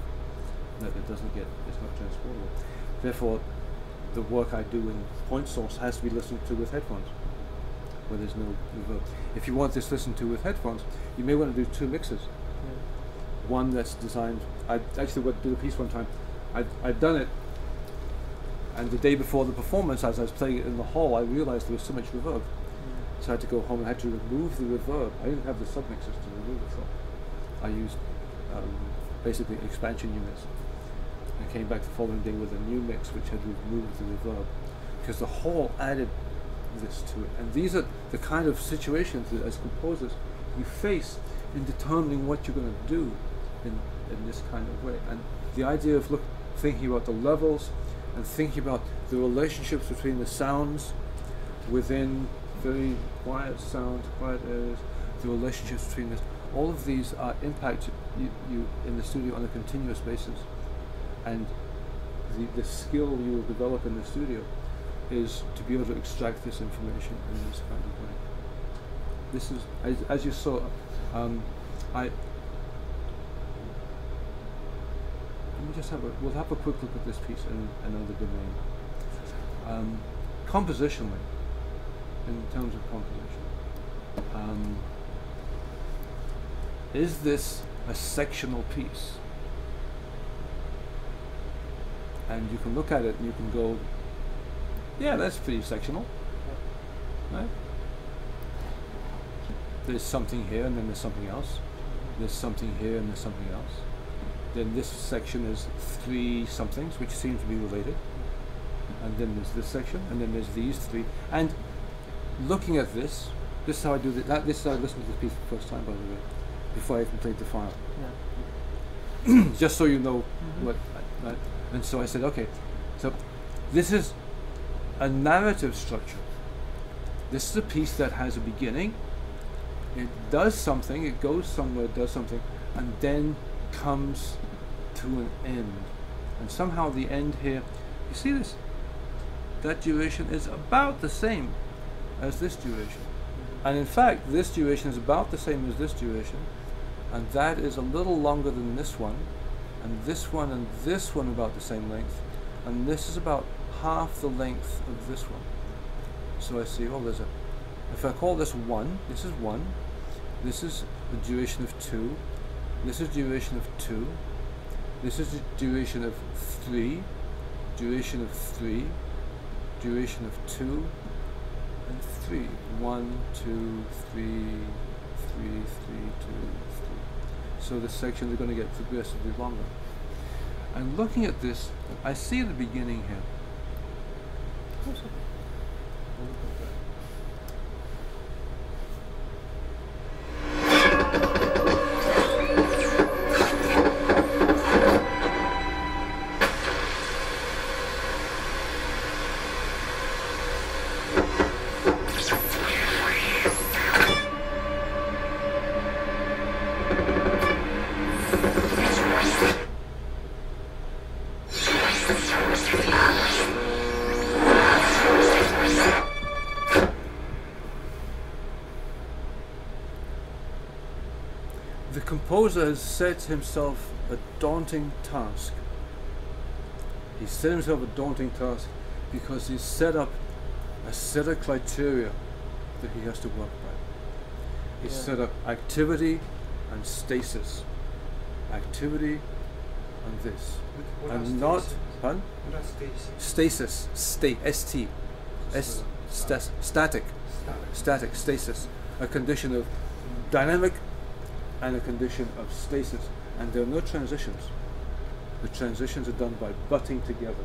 That it doesn't get, it's not transportable. Therefore, the work I do in point source has to be listened to with headphones, where there's no reverb. If you want this listened to with headphones, you may want to do two mixes. One that's designed. I actually went to do a piece one time. I'd, I'd done it, and the day before the performance, as I was playing it in the hall, I realized there was so much reverb. So I had to go home and I had to remove the reverb. I didn't have the submixers to remove it from. I used um, basically expansion units. I came back the following day with a new mix which had removed the reverb because the hall added this to it. And these are the kind of situations that as composers you face in determining what you're going to do in, in this kind of way. And the idea of look, thinking about the levels and thinking about the relationships between the sounds within very quiet sounds, quiet areas, the relationships between this. All of these are impact you, you in the studio on a continuous basis, and the, the skill you will develop in the studio is to be able to extract this information in this kind of way. This is, as, as you saw, um, I. Let me just have a. We'll have a quick look at this piece in another domain. Um, compositionally, in terms of composition. Um, is this a sectional piece? And you can look at it and you can go, yeah, that's pretty sectional. Right? There's something here and then there's something else. There's something here and there's something else. Then this section is three somethings which seem to be related. And then there's this section, and then there's these three. And looking at this, this is how I do this. That, this is how I listened to this piece for the first time, by the way, before I even played the file. Yeah. Just so you know Mhm. what. Right? And so I said, okay, so this is a narrative structure. This is a piece that has a beginning. It does something. It goes somewhere, does something, and then comes to an end. And somehow the end here, you see this? That duration is about the same as this duration. And in fact, this duration is about the same as this duration, and that is a little longer than this one, and this one and this one about the same length, and this is about half the length of this one. So I see, oh, there's a, if I call this 1, this is 1, this is the duration of 2, this is duration of 2, this is the duration of 3, duration of 3, duration of 2, 3. 1, 2, 3, 3, 3, 2, 3. So the sections are going to get progressively longer. And looking at this, I see the beginning here. Has set himself a daunting task. He set himself a daunting task because he's set up a set of criteria that he has to work by. He's Yeah. set up activity and stasis. Activity and this. What are and not stasis? What stasis? stasis, state, st, s, stas- static, static, stasis, a condition of dynamic and a condition of stasis. And there are no transitions. The transitions are done by butting together.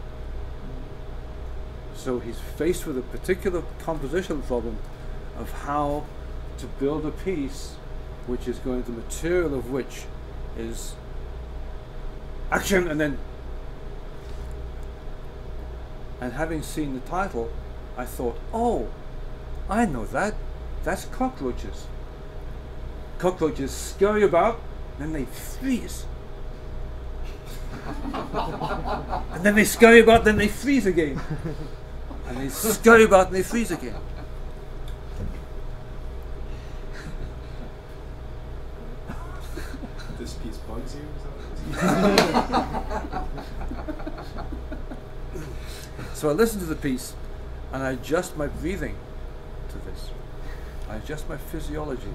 So he's faced with a particular composition problem of how to build a piece which is going the material of which is action and then and having seen the title I thought, oh, I know that. That's cockroaches. Cockroaches scurry about, then they freeze. and then they scurry about, then they freeze again. and they scurry about and they freeze again. This piece bugs you? So I listen to the piece and I adjust my breathing to this. I adjust my physiology.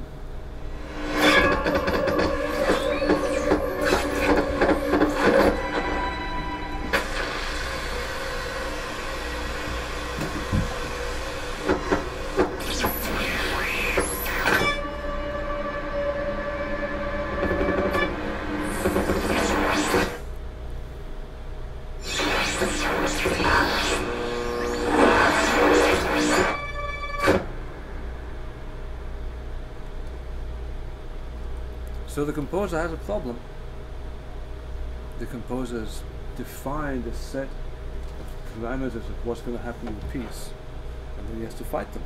Composer has a problem. The composer has defined a set of parameters of what's going to happen in the piece, and then he has to fight them.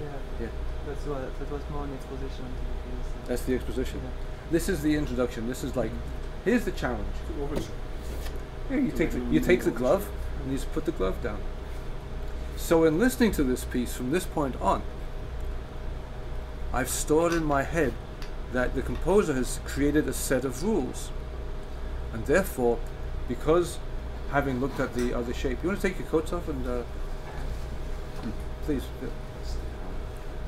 Yeah. Yeah. That's what that was more an exposition to the piece. That's the exposition. Yeah. This is the introduction. This is like, here's the challenge. it? Overture. Yeah, you take the, you take the glove and you just put the glove down. So in listening to this piece from this point on, I've stored in my head that the composer has created a set of rules. And therefore, because having looked at the other shape, you want to take your coats off and uh, please. yeah.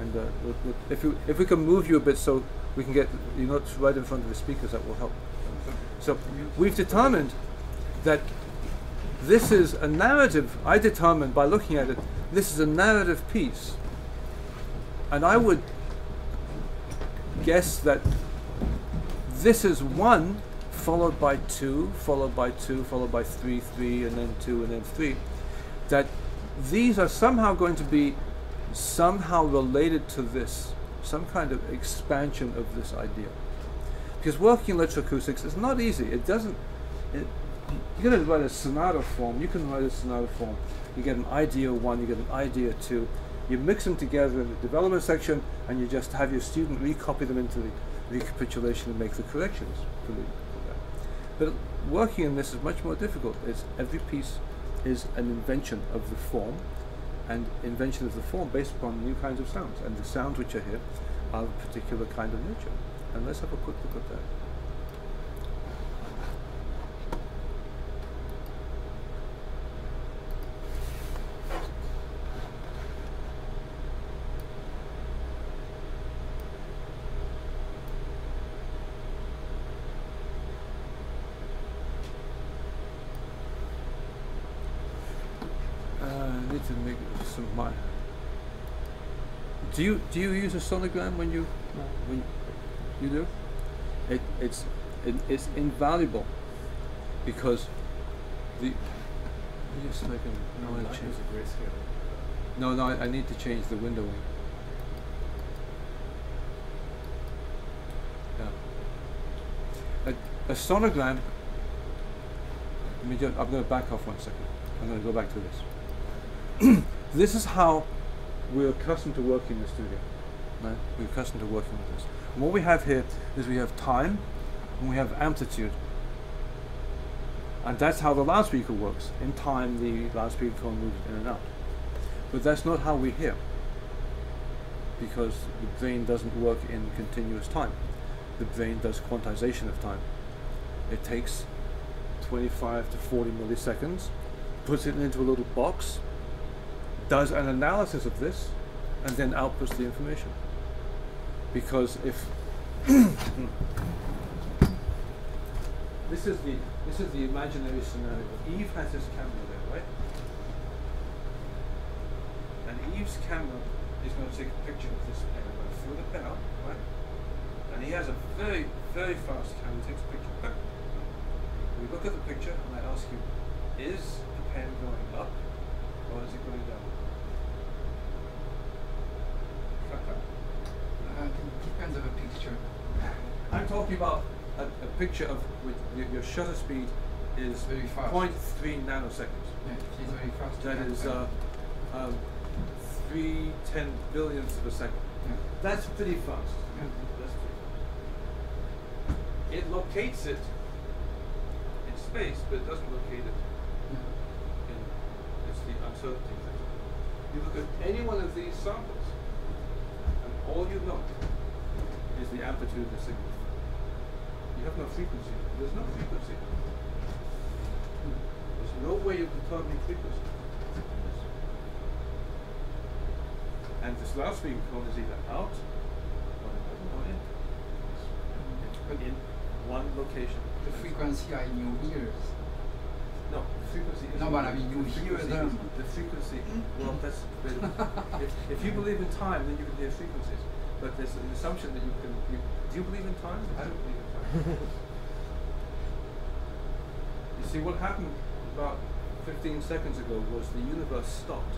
And uh, we'll, we'll, if you if we can move you a bit so we can get you not right in front of the speakers, that will help. So we've determined that this is a narrative. I determined by looking at it, this is a narrative piece, and I would guess that this is one followed by two, followed by two, followed by three, three, and then two, and then three. That these are somehow going to be somehow related to this, some kind of expansion of this idea. Because working in electroacoustics is not easy. It doesn't. It, you're going to write a sonata form. You can write a sonata form. You get an idea one. You get an idea two. You mix them together in the development section, and you just have your student recopy them into the recapitulation and make the corrections. But working in this is much more difficult. It's every piece is an invention of the form, and invention of the form based upon new kinds of sounds. And the sounds which are here are of a particular kind of nature. And let's have a quick look at that. Uh, I need to make some my. Do you do you use a sonogram when you No. when you do? It it's it, it's invaluable because the. Just a second. No, I Mine change. is a grayscale. No, no, I, I need to change the windowing. Yeah. A, a sonogram. Let me just, I'm going to back off one second. I'm going to go back to this. this is how we're accustomed to working in the studio. Right? We're accustomed to working with this. And what we have here is we have time and we have amplitude. And that's how the loudspeaker works. In time, the loudspeaker cone moves in and out. But that's not how we hear. Because the brain doesn't work in continuous time. The brain does quantization of time. It takes 25 to 40 milliseconds, puts it into a little box, does an analysis of this, and then outputs the information. Because if this is the this is the imaginary scenario. Eve has this camera there, right? And Eve's camera is going to take a picture of this. I'm going to the out, right? And he has a very, very fast camera. Takes a picture. We look at the picture and I ask you, is the pen going up or is it going down? Cut, cut. Uh, depends on the picture. I'm talking about a, a picture of with your, your shutter speed is Very fast. 0.3 nanoseconds. Yeah, it is very fast. That Yeah, uh, um, three ten billionths of a second. Yeah. That's pretty fast. Yeah. That's pretty It locates it in space, but it doesn't locate it. It's uncertainty factor. You look at any one of these samples, and all you know is the amplitude of the signal. You have no frequency. There's no frequency. There's no way of determining frequency. And this loudspeaker cone is either out or or in. But in one location. the frequency are in your ears. No, the frequency is No, but I mean, you the hear frequency them. The frequency, hmm? well, that's if, if you believe in time, then you can hear frequencies. But there's an assumption that you can. You, do you believe in time? I don't believe in time. you see, what happened about 15 seconds ago was the universe stopped.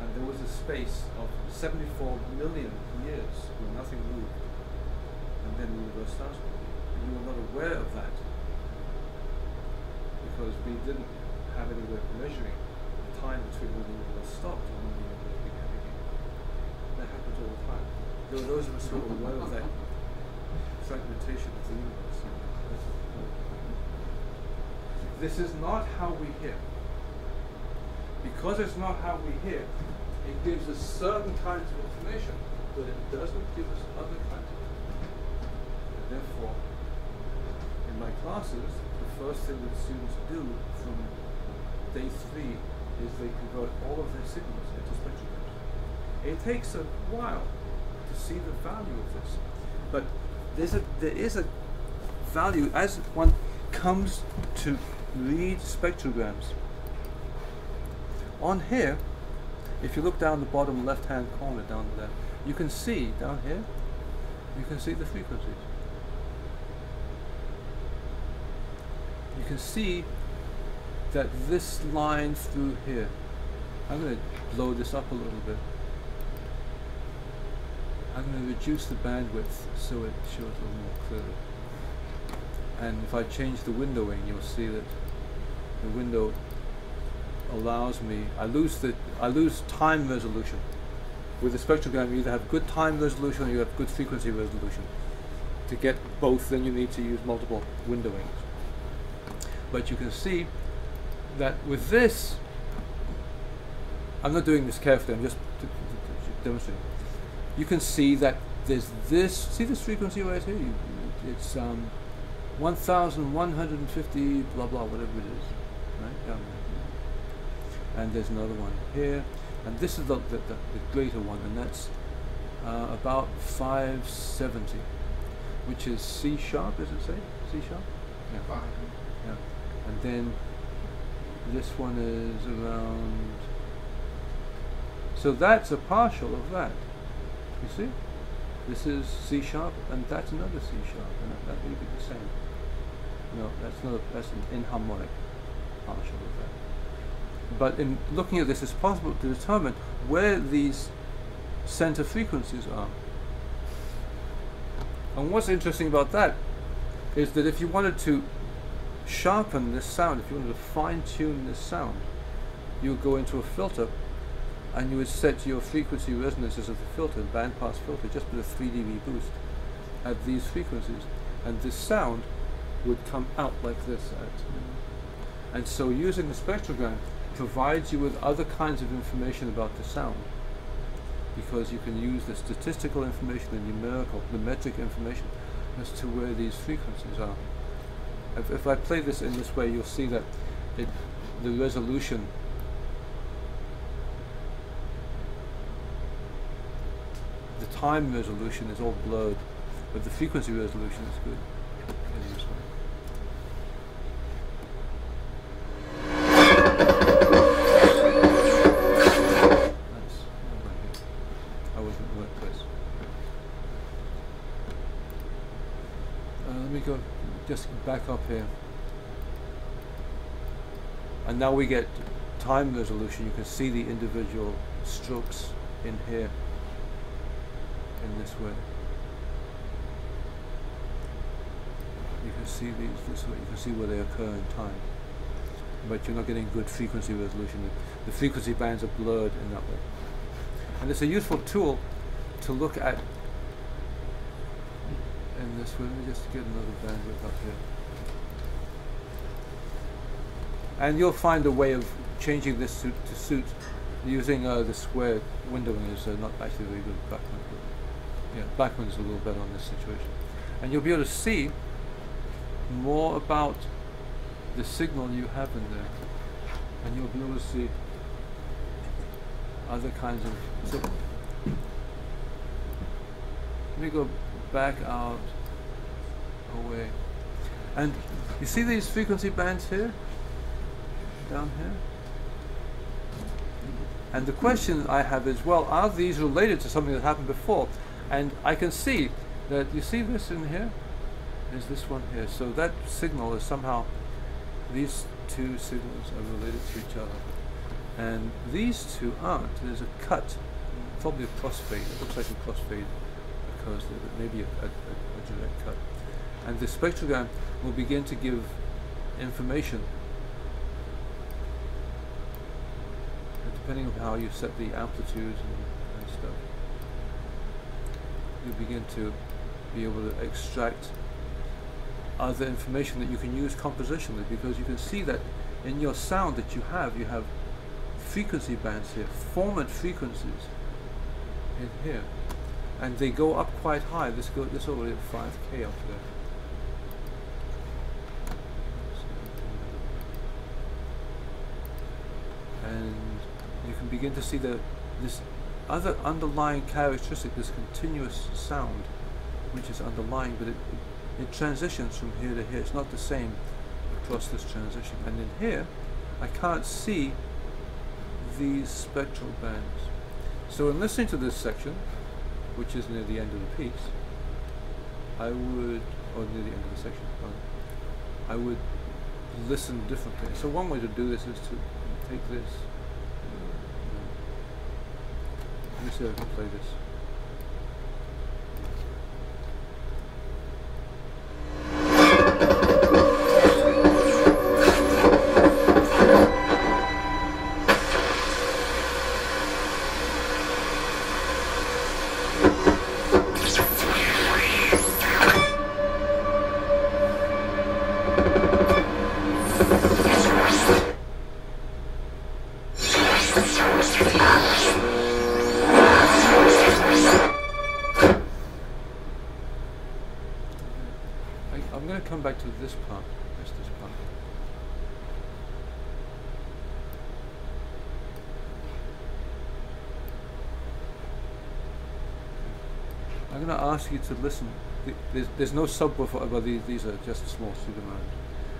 And there was a space of 74 million years where nothing moved. And then the universe started. And you were not aware of that because we didn't have any way of measuring the time between when the universe stopped and when the universe began again. That happens all the time. Are those of us who are aware of that fragmentation of the universe. This is not how we hear. Because it's not how we hear, it gives us certain kinds of information, but it doesn't give us other kinds of information. And therefore, in my classes, first thing that students do from day three is they convert all of their signals into spectrograms. It takes a while to see the value of this, but there's a there is a value as one comes to read spectrograms. On here, if you look down the bottom left-hand corner down there, you can see down here, you can see the frequencies. You can see that this line through here. I'm going to blow this up a little bit. I'm going to reduce the bandwidth so it shows a little more clearly. And if I change the windowing, you'll see that the window allows me. I lose the I lose time resolution. With the spectrogram, you either have good time resolution or you have good frequency resolution. To get both, then you need to use multiple windowings. But you can see that with this, I'm not doing this carefully. I'm just demonstrating. You can see that there's this. See this frequency right here? You, it's um, 1,150 blah blah whatever it is, right there. And there's another one here, and this is the the, the, the greater one, and that's uh, about 570, which is C sharp. Does it say C sharp? Yeah. Fine. And then this one is around. So that's a partial of that. You see? This is C sharp, and that's another C sharp, and that may be the same. No, that's not. a, That's an inharmonic partial of that. But in looking at this, it's possible to determine where these center frequencies are. And what's interesting about that is that if you wanted to sharpen this sound, if you wanted to fine tune this sound, you would go into a filter and you would set your frequency resonances of the filter, bandpass filter, just with a 3 dB boost at these frequencies, and this sound would come out like this. And so using the spectrogram provides you with other kinds of information about the sound because you can use the statistical information, the numerical, the metric information as to where these frequencies are. If, if I play this in this way, you'll see that it, the resolution the time resolution is all blurred, but the frequency resolution is good. in this way. Nice. Oh, right here. I wasn't in the right place. Uh, let me go just back up here. And now we get time resolution. You can see the individual strokes in here in this way. You can see these this way. You can see where they occur in time. But you're not getting good frequency resolution. The frequency bands are blurred in that way. And it's a useful tool to look at this way. just to get another bandwidth up here. And you'll find a way of changing this to, to suit using uh, the square windowing is uh, not actually very good. Blackman, yeah, Blackman's a little better on this situation. And you'll be able to see more about the signal you have in there. And you'll be able to see other kinds of. So let me go back out away. And you see these frequency bands here? Down here? And the question I have is, well, are these related to something that happened before? And I can see that, you see this in here? There's this one here. So that signal is somehow, these two signals are related to each other. And these two aren't. There's a cut, probably a crossfade. It looks like a crossfade because there may be a, a, a, a direct cut. And the spectrogram will begin to give information depending on how you set the amplitudes and, and stuff, you begin to be able to extract other information that you can use compositionally because you can see that in your sound that you have, you have frequency bands here, formant frequencies in here. And they go up quite high. This go this already at 5k up there. And you can begin to see the this other underlying characteristic, this continuous sound, which is underlying, but it, it, it transitions from here to here. It's not the same across this transition. And in here, I can't see these spectral bands. So in listening to this section, which is near the end of the piece, I would, or near the end of the section, I would listen differently. So one way to do this is to take this. Let me see if I can play this. I, ask you to listen. There's, there's no subwoofer, well, these, these are just small pseudomounds.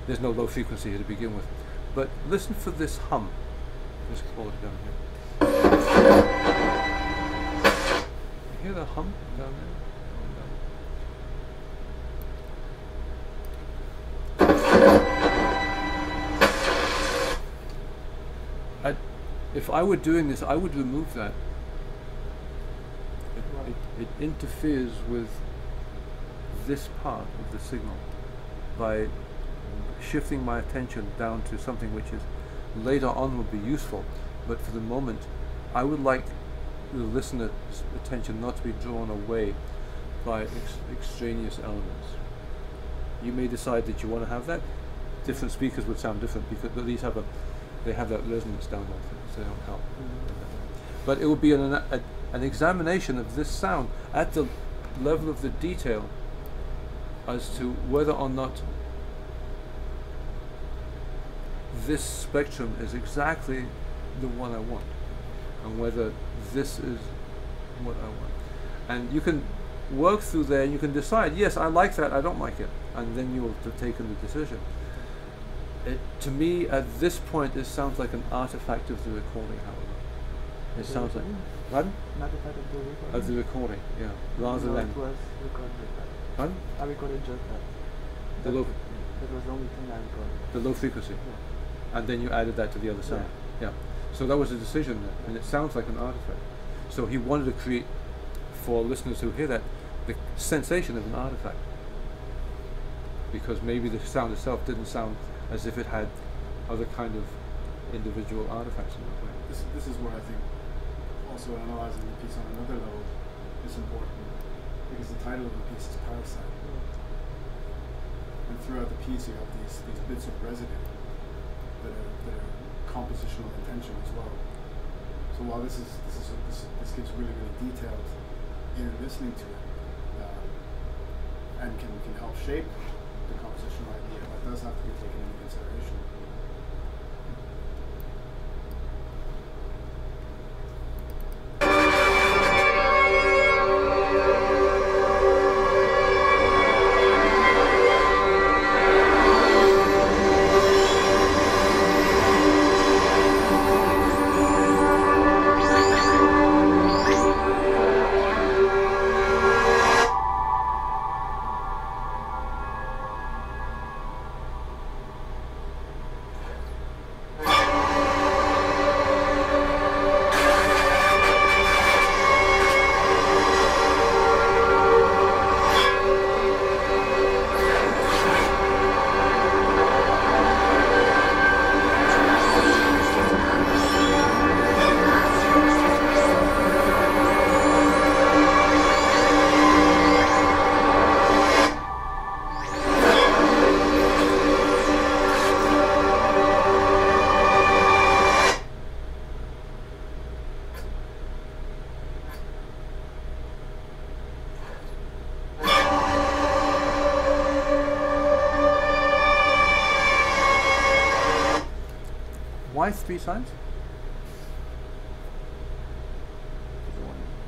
There's no low frequency here to begin with. But listen for this hum. Just call it down here. You hear the hum down there? If I were doing this, I would remove that. It, Why? it, it interferes with this part of the signal by shifting my attention down to something which is later on will be useful, but for the moment, I would like the listener's attention not to be drawn away by ex- extraneous elements. You may decide that you want to have that. Different speakers would sound different because but these have a they have that resonance down there, so they don't help. Mm. But it would be an, a, an examination of this sound at the level of the detail as to whether or not this spectrum is exactly the one I want, and whether this is what I want. And you can work through there and you can decide, yes, I like that, I don't like it, and then you'll have taken the decision. It, to me, at this point, it sounds like an artifact of the recording, however. It sounds like. Mm-hmm. Recording? Pardon? Not the part of the recording. Of the recording, yeah. Rather no, than. it was recorded. That. Pardon? I recorded just that. The That- low, That was the only thing I recorded. the low frequency. Yeah. And then you added that to the other sound. Yeah. So that was a decision there, and it sounds like an artifact. So he wanted to create, for listeners who hear that, the sensation of an artifact. Because maybe the sound itself didn't sound as if it had other kind of individual artifacts in that way. This, this is where I think also analyzing the piece on another level is important because the title of the piece is Parasite. And throughout the piece, you have these, these bits of residue that are, that are compositional intention as well. So while this is this is this, this gives really really detailed inner listening to it, um, and can can help shape the compositional idea, that does have to be taken into consideration. Why three times?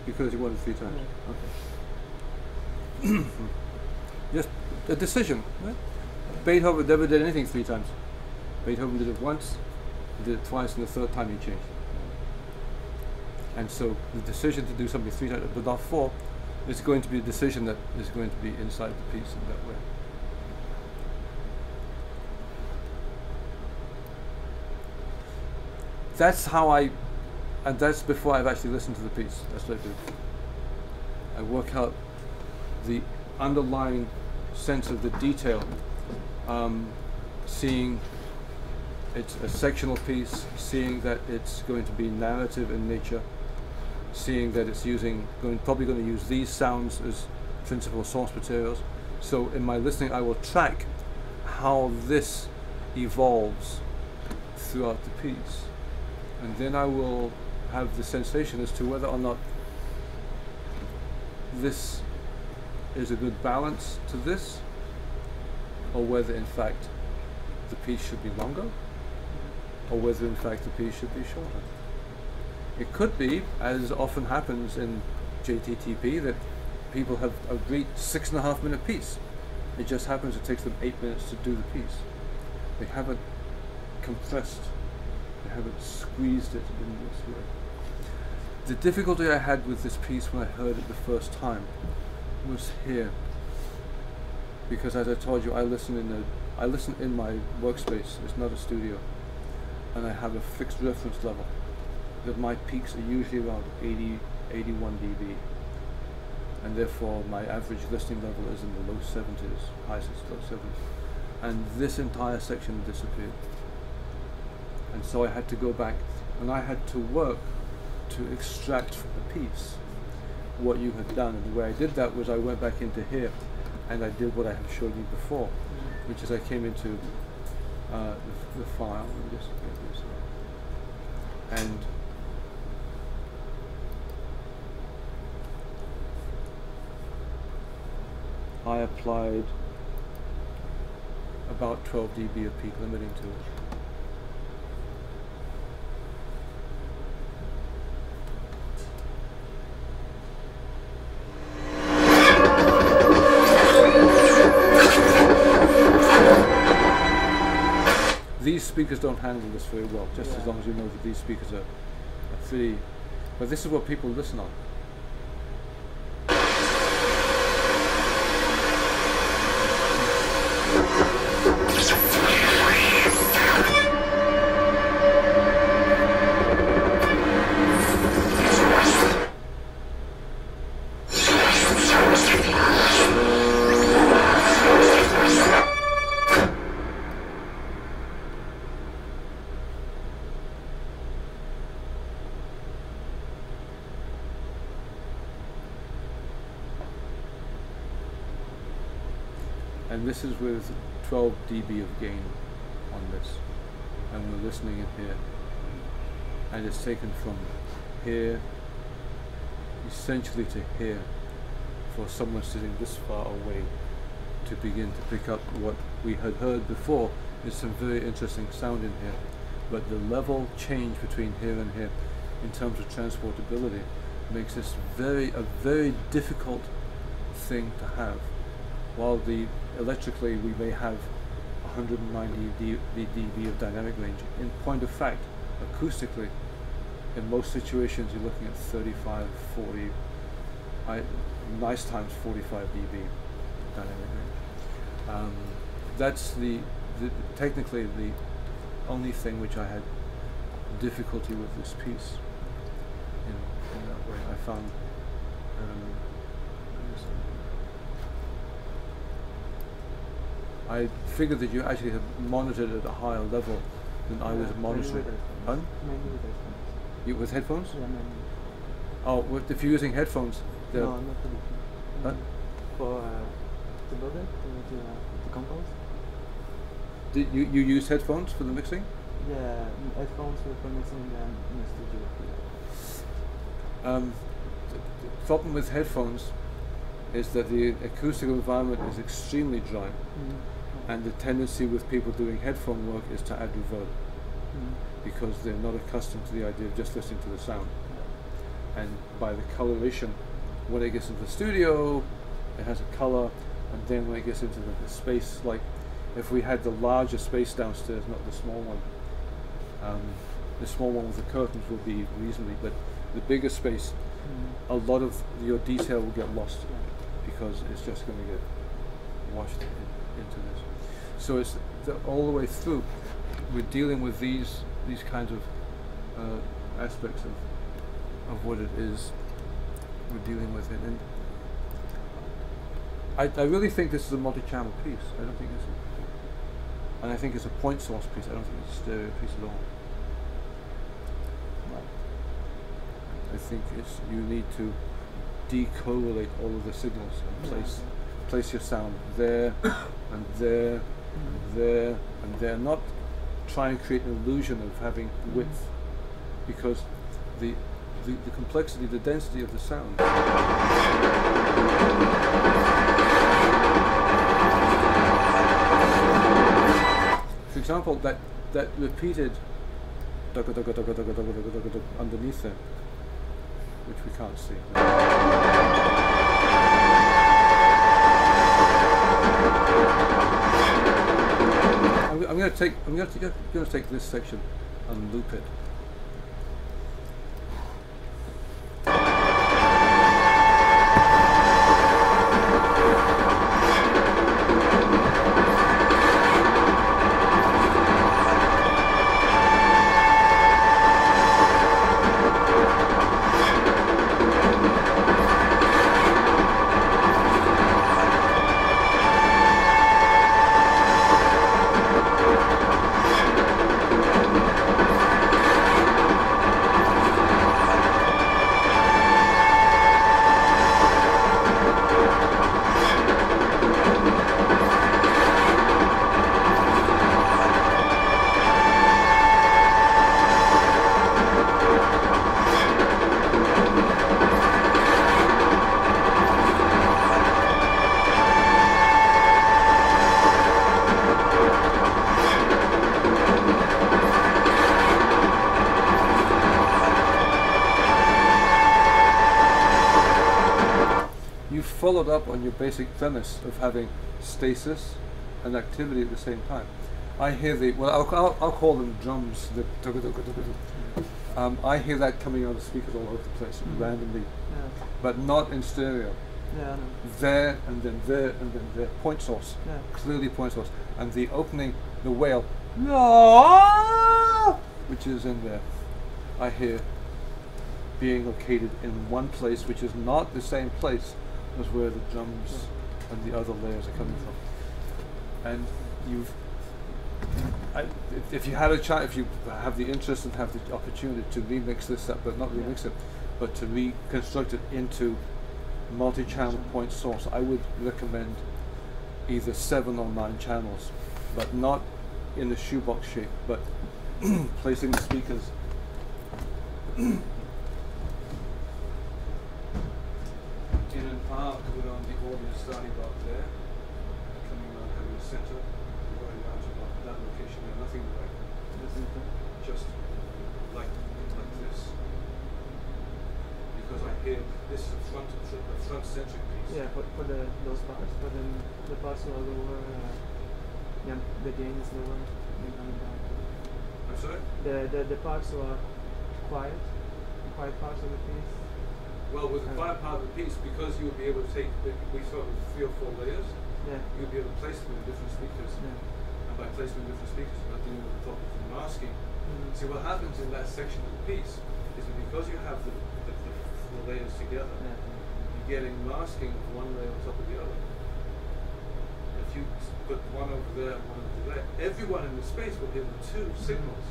because you wanted three times. Okay. Just a decision. Right? Beethoven never did anything three times. Beethoven did it once, he did it twice, and the third time he changed. And so the decision to do something three times, but not four, is going to be a decision that is going to be inside the piece in that way. That's how I, and that's before I've actually listened to the piece. That's what I do. I work out the underlying sense of the detail, um, seeing it's a sectional piece, seeing that it's going to be narrative in nature, seeing that it's using going probably going to use these sounds as principal source materials. So in my listening, I will track how this evolves throughout the piece, and then I will have the sensation as to whether or not this is a good balance to this, or whether in fact the piece should be longer, or whether in fact the piece should be shorter. It could be, as often happens in JTTP, that people have agreed six and a half minute piece. It just happens it takes them eight minutes to do the piece. They haven't compressed, they haven't squeezed it in this way. The difficulty I had with this piece when I heard it the first time was here. Because as I told you, I listen in a, I listen in my workspace. It's not a studio, and I have a fixed reference level. That my peaks are usually around 80, 81 dB, and therefore my average listening level is in the low 70s, highest low 70s, and this entire section disappeared. And so I had to go back, and I had to work to extract from the piece what you had done. And the way I did that was I went back into here and I did what I have showed you before, which is I came into uh, the, the file and just get this up. and I applied about 12 dB of peak limiting to it. Speakers don't handle this very well, just as long as you know that these speakers are, are pretty. But this is what people listen on. This is with 12 dB of gain on this. And we're listening in here. And it's taken from here essentially to here for someone sitting this far away to begin to pick up what we had heard before. Is some very interesting sound in here. But the level change between here and here in terms of transportability makes this very a very difficult thing to have. While the electrically we may have 190 d- d- dB of dynamic range, in point of fact, acoustically, in most situations you're looking at 35, 40, I, nice times 45 dB dynamic range. Um, that's the, the technically the only thing which I had difficulty with this piece. In, in that way, I found. Um, where is it? I figured that you actually had monitored at a higher level than I was monitoring. with headphones. Mainly with headphones. You, with headphones? Yeah, mainly. Oh, with, if you're using headphones, No, not for the Huh? mm, For uh, to build it, to, to, uh, to compose. Did you, you use headphones for the mixing? Yeah, mm, headphones for for mixing um, in the studio. Um, the, the problem with headphones is that the acoustical environment is extremely dry, Mm. And the tendency with people doing headphone work is to add reverb Mm. because they're not accustomed to the idea of just listening to the sound. and by the coloration, when it gets into the studio, it has a color, and then when it gets into the, the space, like if we had the larger space downstairs, not the small one, um, the small one with the curtains would be reasonably, but the bigger space, Mm. a lot of your detail will get lost because it's just going to get washed in, into this. So it's the, all the way through. We're dealing with these these kinds of uh, aspects of of what it is we're dealing with it, and I, I really think this is a multi-channel piece. I don't think it's, a, and I think it's a point source piece. I don't think it's a stereo piece at all. I think it's you need to decorrelate all of the signals and place place your sound there and there and they're not trying to create an illusion of having mm-hmm. width because the, the, the complexity, the density of the sound. For example, that, that repeated underneath it, which we can't see. I'm, going to take I'm going to going to take this section and loop it. you followed up on your basic premise of having stasis and activity at the same time. I hear the well, I'll, I'll, I'll call them drums. The um, I hear that coming out of speakers all over the place Mm. randomly, Yeah. but not in stereo. Yeah. There and then there and then there. Point source, Yeah. clearly point source, and the opening, the wail, no, which is in there. I hear being located in one place, which is not the same place as where the drums and the other layers are coming from. And you've, I, if, if you had a chance, if you have the interest and have the opportunity to remix this up, but not remix it, but to reconstruct it into multi-channel point source, I would recommend either seven or nine channels, but not in the shoebox shape, but placing the speakers in an arc around the audience starting about there, coming around having a center, going down to about that location there, nothing like Doesn't it? just like like this. Because I hear this is a front a front centric piece. Yeah, for, for the those parts, but then the parts who are lower, uh, yeah, the gain is lower. They're coming down. I'm sorry? The, the the parts who are quiet, quiet parts of the piece. Well with quiet part piece, because you would be able to take the, we start with three or four layers, Yeah. you'd be able to place them in different speakers. Yeah. And by placing them in different speakers you're not dealing with the topic of masking. Mm. See what happens in that section of the piece is that because you have the, the, the, the layers together, Yeah. you're getting masking of one layer on top of the other. If you put one over there and one over there, everyone in the space will the two signals.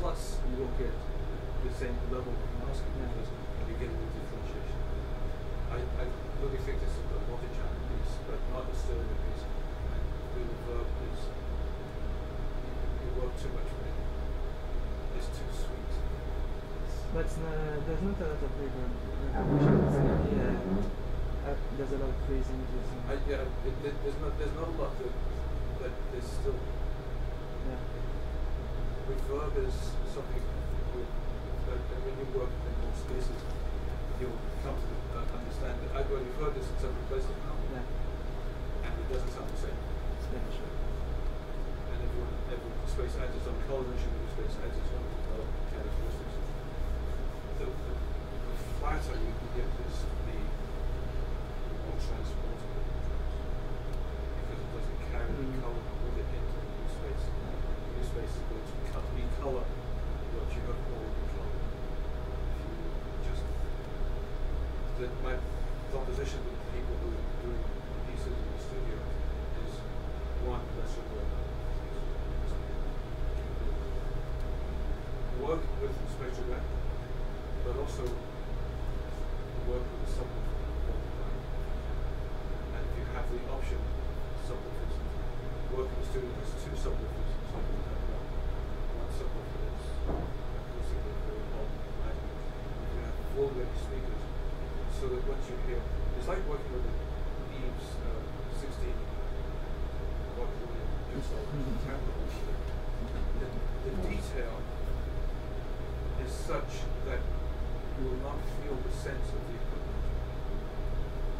Plus, you won't get the same level of masking because you're getting. I, I really think this is a multi-channel piece, but not a stereo piece. And the reverb is, you, you work too much with it. It's too sweet. But it's not, there's not a lot of reverb. reverb yeah. Uh, there's a lot of freezing. Just, I, yeah, it, it, there's not there's not a lot that that there's still yeah. reverb is something you, that, that when you work in more spaces, you'll come to uh, that. I've already heard this in several places now, Yeah. and it doesn't sound the same. Yeah, sure. And everyone, every space adds its own coloration, every space adds its own uh, characteristics. The, the, the flatter you can get this, the more transportable it becomes. Because it doesn't carry the Mm. color with it into the new space. The new space is going to cut, recolor what you have already colored. If you just, the, my proposition with people who are doing pieces in the studio is one, let's look at work with spectrogram, but also work with the subwoofer all the time. And if you have the option, subwoofers, work in the studio has two subwoofers, so you can have one, one subwoofer that's acoustically very loud, and you can have full range speakers, so that what you hear, it's like working with the Eaves uh, 16 watt William Pixel camera. The, the detail is such that you will not feel the sense of the equipment.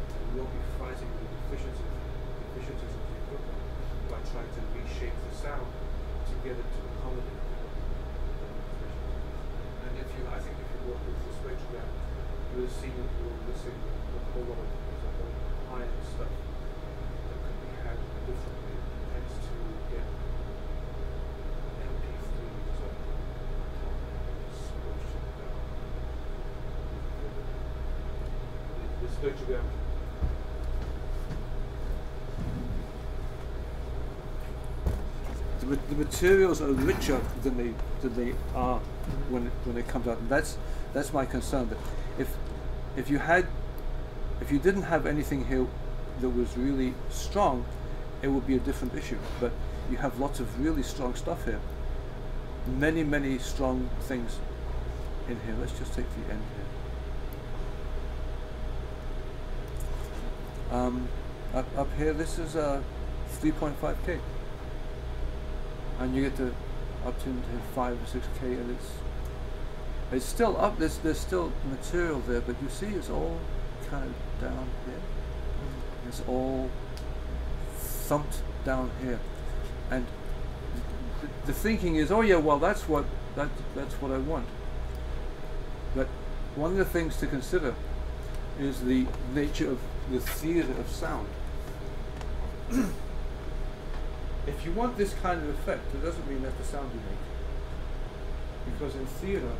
And you won't be fighting the deficiencies, the efficiencies of the equipment by trying to reshape the sound to get it to accommodate the deficiencies. And if you, I think if you work with the spectrogram, you will see that you will missing a whole lot of there's a whole high-end stuff that could be had differently. Tends to get MP3s or squished down. The, the spectrogram the, the materials are richer than they than they are when it, when it comes out. And that's that's my concern. That if if you had if you didn't have anything here that was really strong, it would be a different issue. But you have lots of really strong stuff here. Many many strong things in here. Let's just take the end here. Um, up up here, this is uh, 3.5k and you get to up to five or six k, and it's it's still up. There's there's still material there, but you see, it's all kind of down here. It's all thumped down here, and the, the thinking is, oh yeah, well that's what that that's what I want. But one of the things to consider is the nature of the theater of sound. if you want this kind of effect, it doesn't mean that's the sound you make. Because in theater,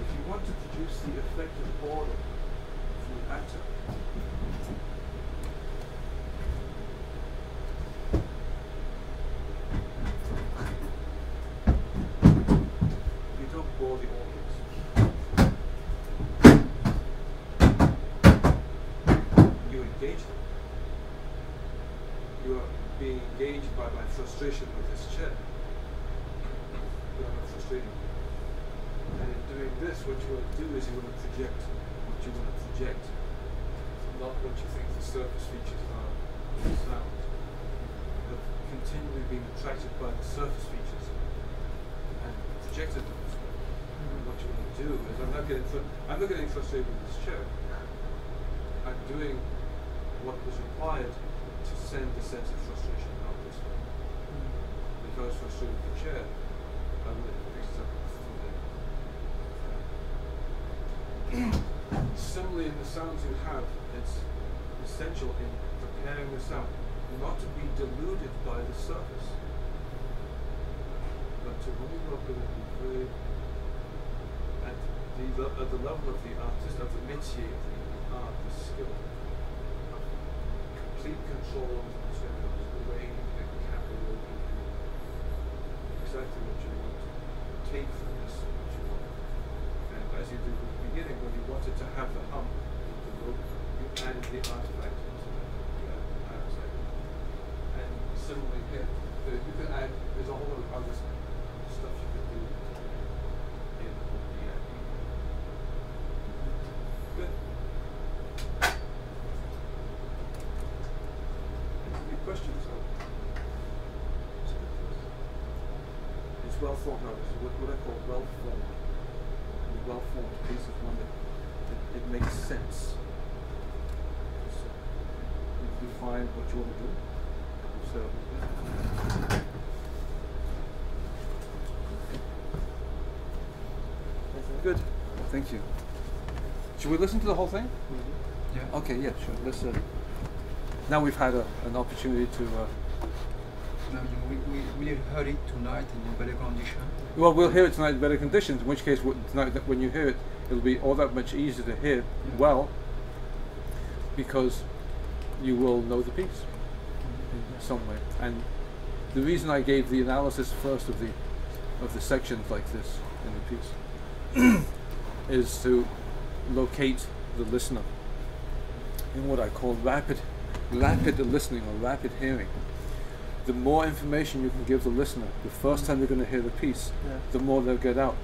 if you want to produce the effect of boredom from an actor, you don't bore the audience. You engage them. You are being engaged by my frustration with this chair. You are not frustrating me. And in doing this, what you want to do is you want to project what you want to project, not what you think the surface features are of the sound. But continually being attracted by the surface features and projected them this way. And what you want to do is I'm not getting fr- I'm not getting frustrated with this chair. I'm doing what was required to send the sense of frustration out this way. Mm. If I was frustrated with the chair, I would have fixed up. Similarly, in the sounds you have, it's essential in preparing the sound not to be deluded by the surface, but to really work with it very the, at the level of the artist, of the métier, of the art, the skill, complete control of the materials, the way the capital exactly what you want. Take from this what you want. And as you did at the beginning, when you wanted to have the hum, the look, you added the artifact into that. You added the artifact. And similarly here, uh, you can add, there's a whole lot of other stuff you can do in the uh, Good. Any questions? Or? It's well thought out. It's what, what I call well formed. A well formed piece of one that, that it makes sense. So you define what you want to do. So good. Thank you. Should we listen to the whole thing? Mhm. Yeah. Okay, yeah, sure. Let's. Uh, now we've had a, an opportunity to. Uh, Now you, we, we will heard it tonight in better condition. well, we'll hear it tonight in better conditions. In which case, tonight that when you hear it, it'll be all that much easier to hear Yeah. well, because you will know the piece in some way. And the reason I gave the analysis first of the of the sections like this in the piece is to locate the listener in what I call rapid rapid listening or rapid hearing. The more information you can give the listener the first time they're going to hear the piece, Yeah. the more they'll get out.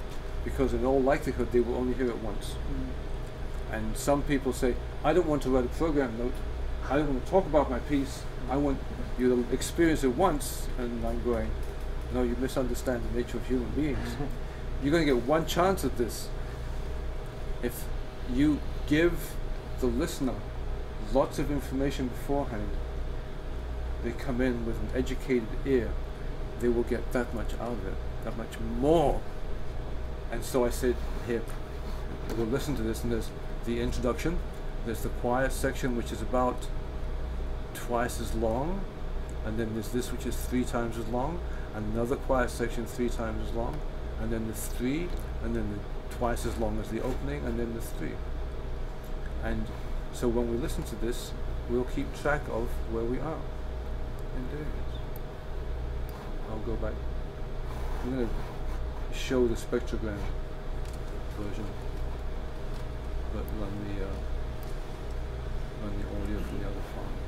Because in all likelihood they will only hear it once. Mm. And some people say, I don't want to write a program note. I don't want to talk about my piece. I want you to experience it once. And I'm going, no, you misunderstand the nature of human beings. You're going to get one chance at this. If you give the listener lots of information beforehand, they come in with an educated ear, they will get that much out of it, that much more. And so I said, here, we'll listen to this, and there's the introduction, there's the choir section, which is about twice as long, and then there's this, which is three times as long, another choir section, three times as long, and then there's three, and then the twice as long as the opening, and then there's three. And so when we listen to this, we'll keep track of where we are this. I'll go back. I'm going to show the spectrogram version, but run the uh, run the audio from the other file.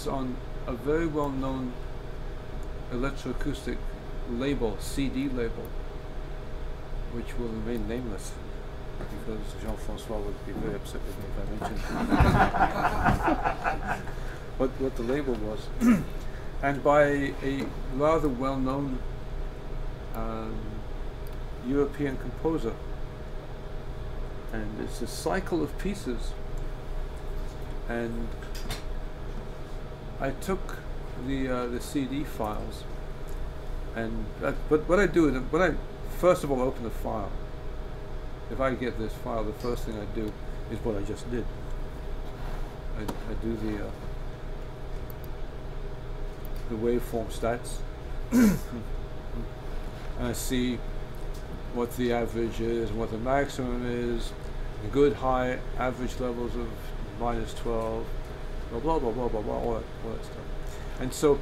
Piece on a very well known electroacoustic label, CD label, which will remain nameless because Jean Francois would be very upset with me if I mentioned what, what the label was. and by a rather well known um, European composer. And it's a cycle of pieces. And I took the uh, the CD files, and that, but what I do is when I first of all open the file, if I get this file, the first thing I do is what I just did. I, I do the uh, the waveform stats, and I see what the average is, what the maximum is, good high average levels of minus 12, blah blah blah blah blah blah all that, all that stuff. And so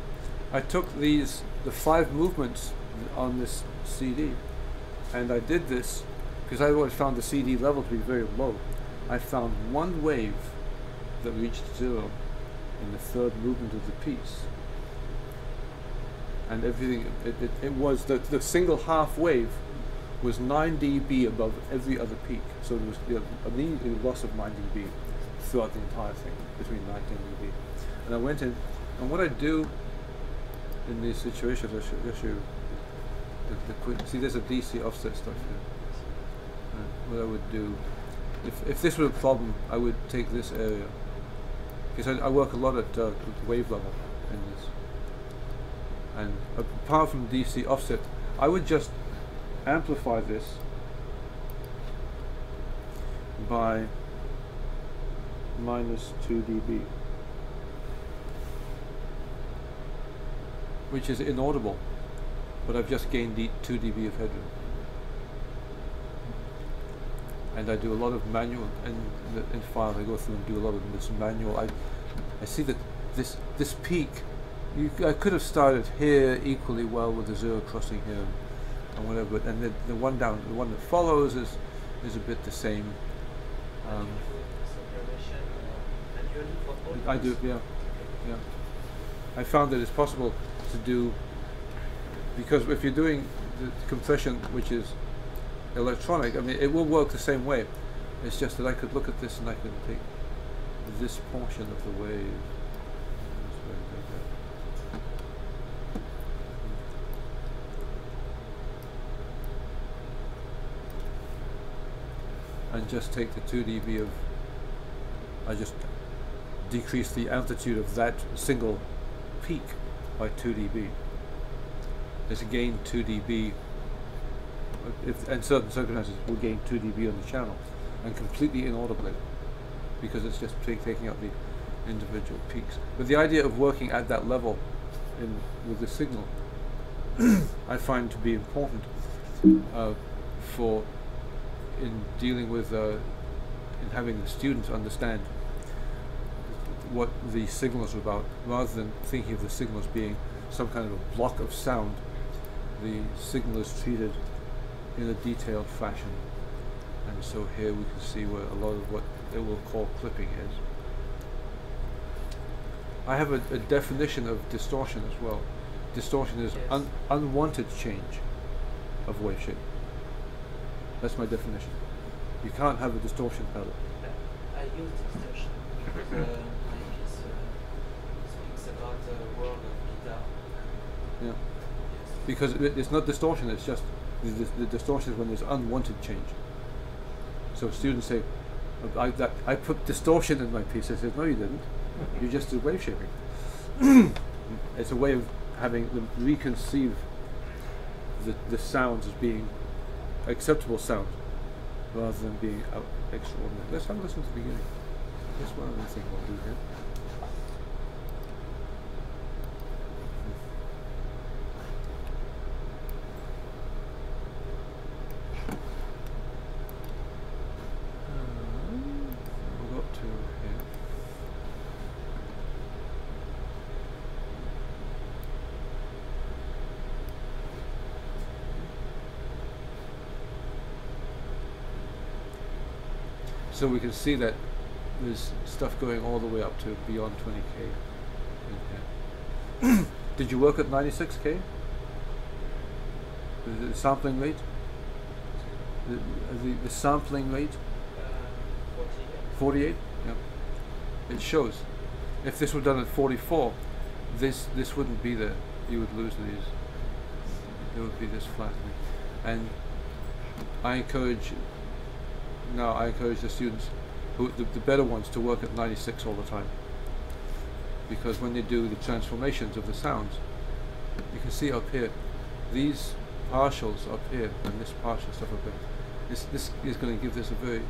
I took these the five movements on this CD, and I did this because I always found the CD level to be very low. I found one wave that reached zero in the third movement of the piece. And everything, it, it, it was the, the single half wave was 9 dB above every other peak. So there was you know, a loss of 9 dB throughout the entire thing, between 9 and 10. And I went in, and what I do in these situations, I should the, the quick, see there's a DC offset stuff here. Uh, what I would do, if, if this was a problem, I would take this area, because I, I work a lot at uh, wave level in this. And apart from DC offset, I would just amplify this by minus 2 dB, which is inaudible, but I've just gained the 2 dB of headroom. And I do a lot of manual, and in file I go through and do a lot of this manual. I, I see that this this peak, you, I could have started here equally well with the zero crossing here and whatever, and the, the one down, the one that follows is is a bit the same. Um, I do, yeah, yeah. I found that it's possible to do because if you're doing the compression, which is electronic, I mean, it will work the same way. It's just that I could look at this and I could take this portion of the wave. And just take the 2 dB of, I just decrease the amplitude of that single peak by 2 dB. It's gain 2 dB, if, in certain circumstances, will gain 2 dB on the channel, and completely inaudibly, because it's just taking out the individual peaks. But the idea of working at that level in, with the signal, I find to be important uh, for in dealing with, uh, in having the students understand what the signal is about, rather than thinking of the signal as being some kind of a block of sound. The signal is treated in a detailed fashion. And so here we can see where a lot of what they will call clipping is. I have a, a definition of distortion as well. Distortion is Yes. un, unwanted change of wave shape. That's my definition. You can't have a distortion pedal. I use distortion uh, because uh, my piece uh, speaks about the world of guitar. Yeah. Because it, it's not distortion, it's just the, the, the distortion is when there's unwanted change. So students say, I, that, I put distortion in my piece. I said, no, you didn't. You just did wave shaping. it's a way of having them reconceive the, the sounds as being acceptable sounds rather than being out extraordinary. Let's have a listen to the beginning. That's one other thing we'll do here. We'll go up to here. So we can see that there's stuff going all the way up to beyond 20k in here. Did you work at 96k? The, the sampling rate? The, the, the sampling rate? Uh, 48. 48? Yeah. It shows. If this were done at 44, this this wouldn't be there. You would lose these. It would be this flattening. And I encourage, now I encourage the students, who the, the better ones, to work at 96 all the time. Because when they do the transformations of the sounds, you can see up here, these partials up here and this partial stuff up here, this, this is going to give this a very,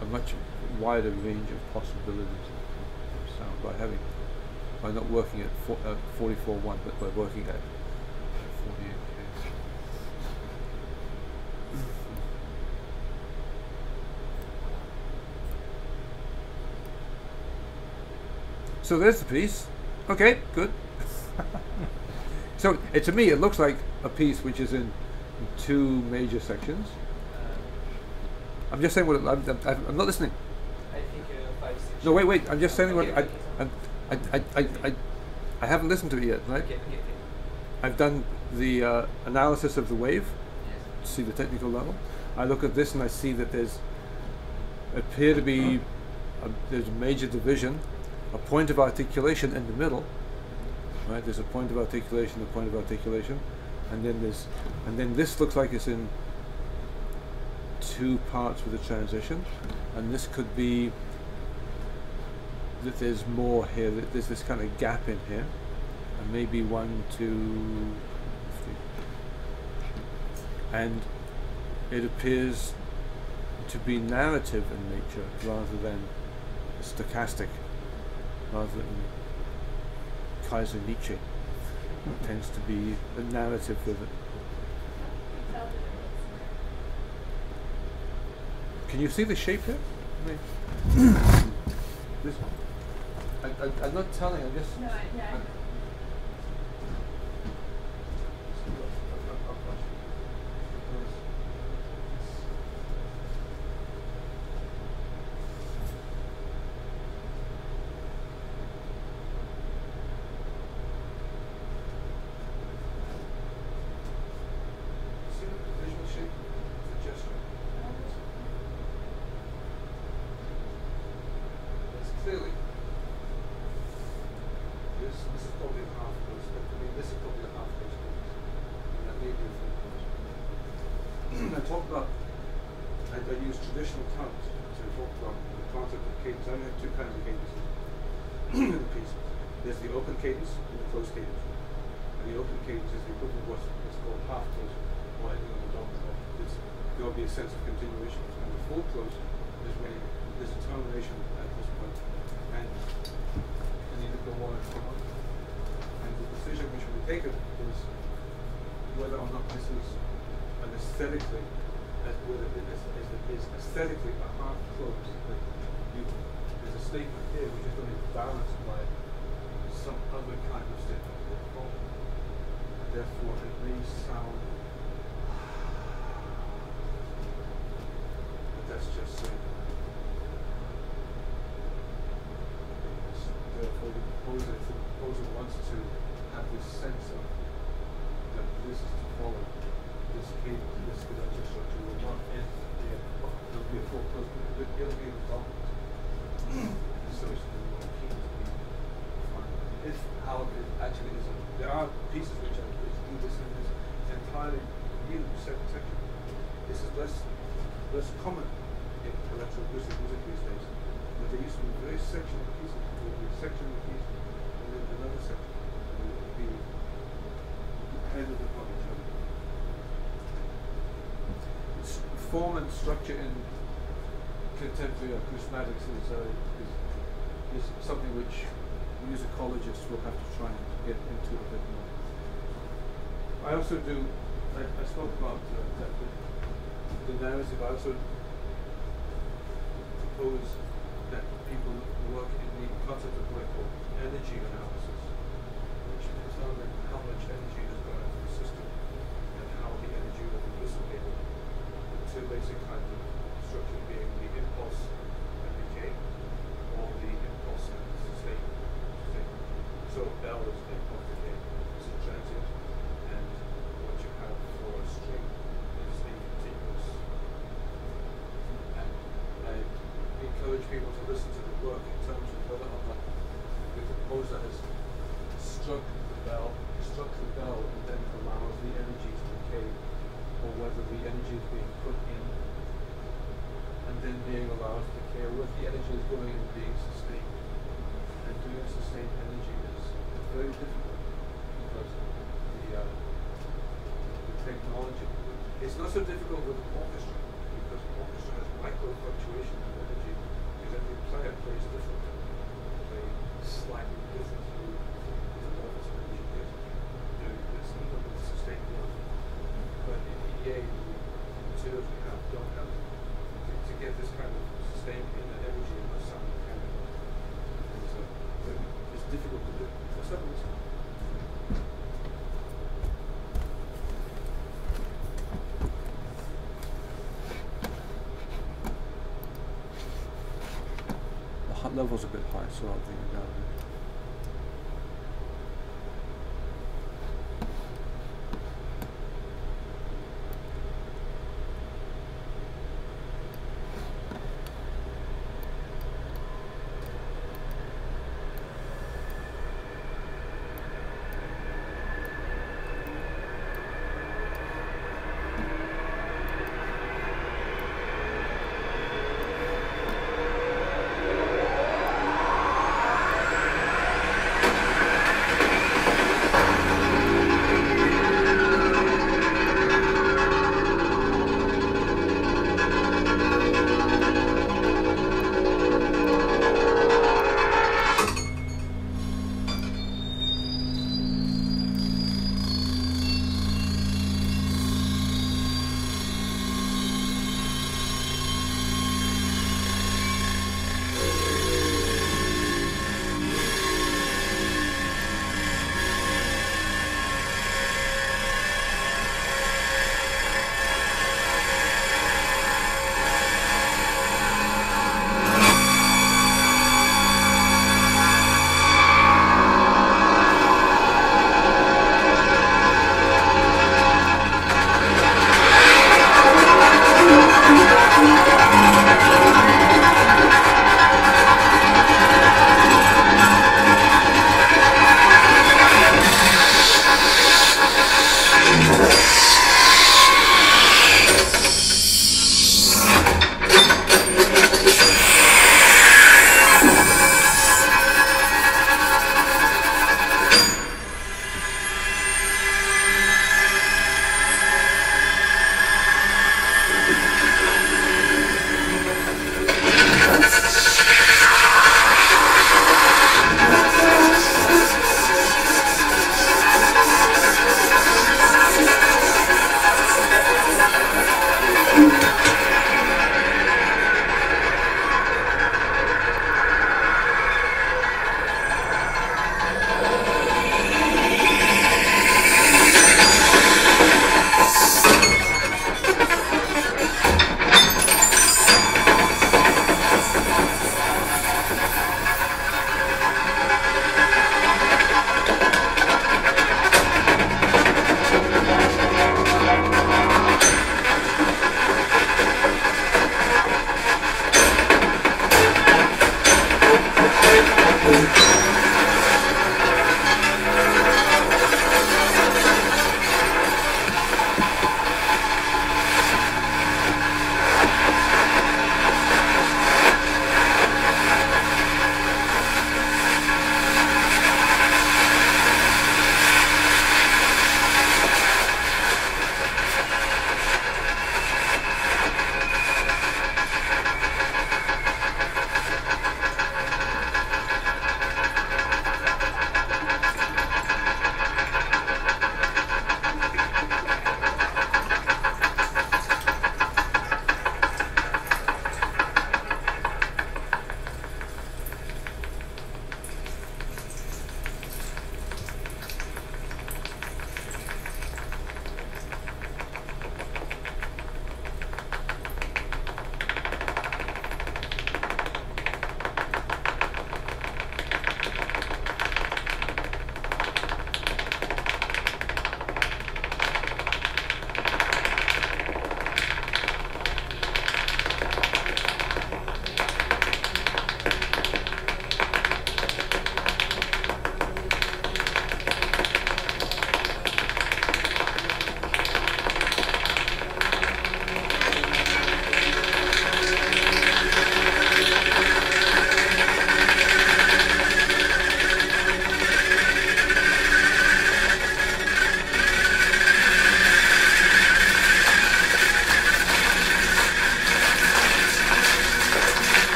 a much wider range of possibilities of sound by having, by not working at four, uh, 44.1, but by working at 48k. So there's the piece. Okay, good. so it, to me, it looks like a piece which is in two major sections. Um, I'm just saying what I'm, I'm, I'm not listening. I think uh, five, six. No, wait, wait. I'm just saying what Okay, I, okay, I, I, I, I, I haven't listened to it yet, right? Okay, okay, okay. I've done the uh, analysis of the wave Yes. to see the technical level. I look at this and I see that there's appear to be a, there's a major division, a point of articulation in the middle. Right, there's a point of articulation, a point of articulation, and then there's and then this looks like it's in two parts with a transition, and this could be that there's more here. That there's this kind of gap in here, and maybe one, two, three and it appears to be narrative in nature rather than stochastic, rather than Kaiser Nietzsche. It tends to be a narrative with it. Can you see the shape here? this, I, I, I'm not telling. I'm just. No, I, yeah, I know. See the visual shape? It's a gesture. It's clearly. This, this is probably a half close, but I mean, this is probably a half close close. And that may be a full close. I talked about, I, I use traditional terms. So I talked about the concept of cadence. I only have two kinds of cadences in the piece. There's the open cadence and the closed cadence. And the open cadence is the equivalent of what's, what's called half close or anything on the dog. It's, there'll be a sense of continuation. And the full close is when you- there's a termination at this point. And and either go on or come on. And the decision which we take it is whether or not this is an aesthetically, as it is, is, is aesthetically a half close. That you, there's a statement here which is going to be balanced by some other kind of statement. And therefore, it may sound. But that's just saying. Yes. Therefore, the proposer, if the proposer wants to have this sense of that this is to follow this cadence, this cadencial structure will not end there. There'll be a full close, but it- it'll be involved. so it's the more key to be defined. If, however, it actually is, a, there are pieces which are which do this in this entirely new set section. This is less less common in electroacoustic music these days. But they used to be very sectional pieces. There would be a section of the piece and then another section. And it would be dependent upon each other. Form and structure in contemporary acousmatics is, uh, is, is something which musicologists will have to try and get into a bit more. I also do, I, I spoke about uh, that, the, narrative, I also propose that people work in the concept of what I call energy analysis, which is how much energy is going into the system and how the energy will be dissipated. Two basic kinds of structure being the impulse and decay, or compressor has struck the bell, struck the bell, and then allows the energy to decay, or whether the energy is being put in and then being allowed to decay, or if the energy is going and being sustained. And doing sustained energy is very difficult because the, uh, the technology. It's not so difficult with an orchestra because an orchestra has micro fluctuations of energy because every player plays differently. They slightly different to the levels of energy get doing this, even with sustained work. But in EDA, the materials we have don't have to, to get this kind of sustained in- energy in the sound mechanical. And so uh, it's difficult to do. Let's have a listen. The hot level's a bit high, so I'll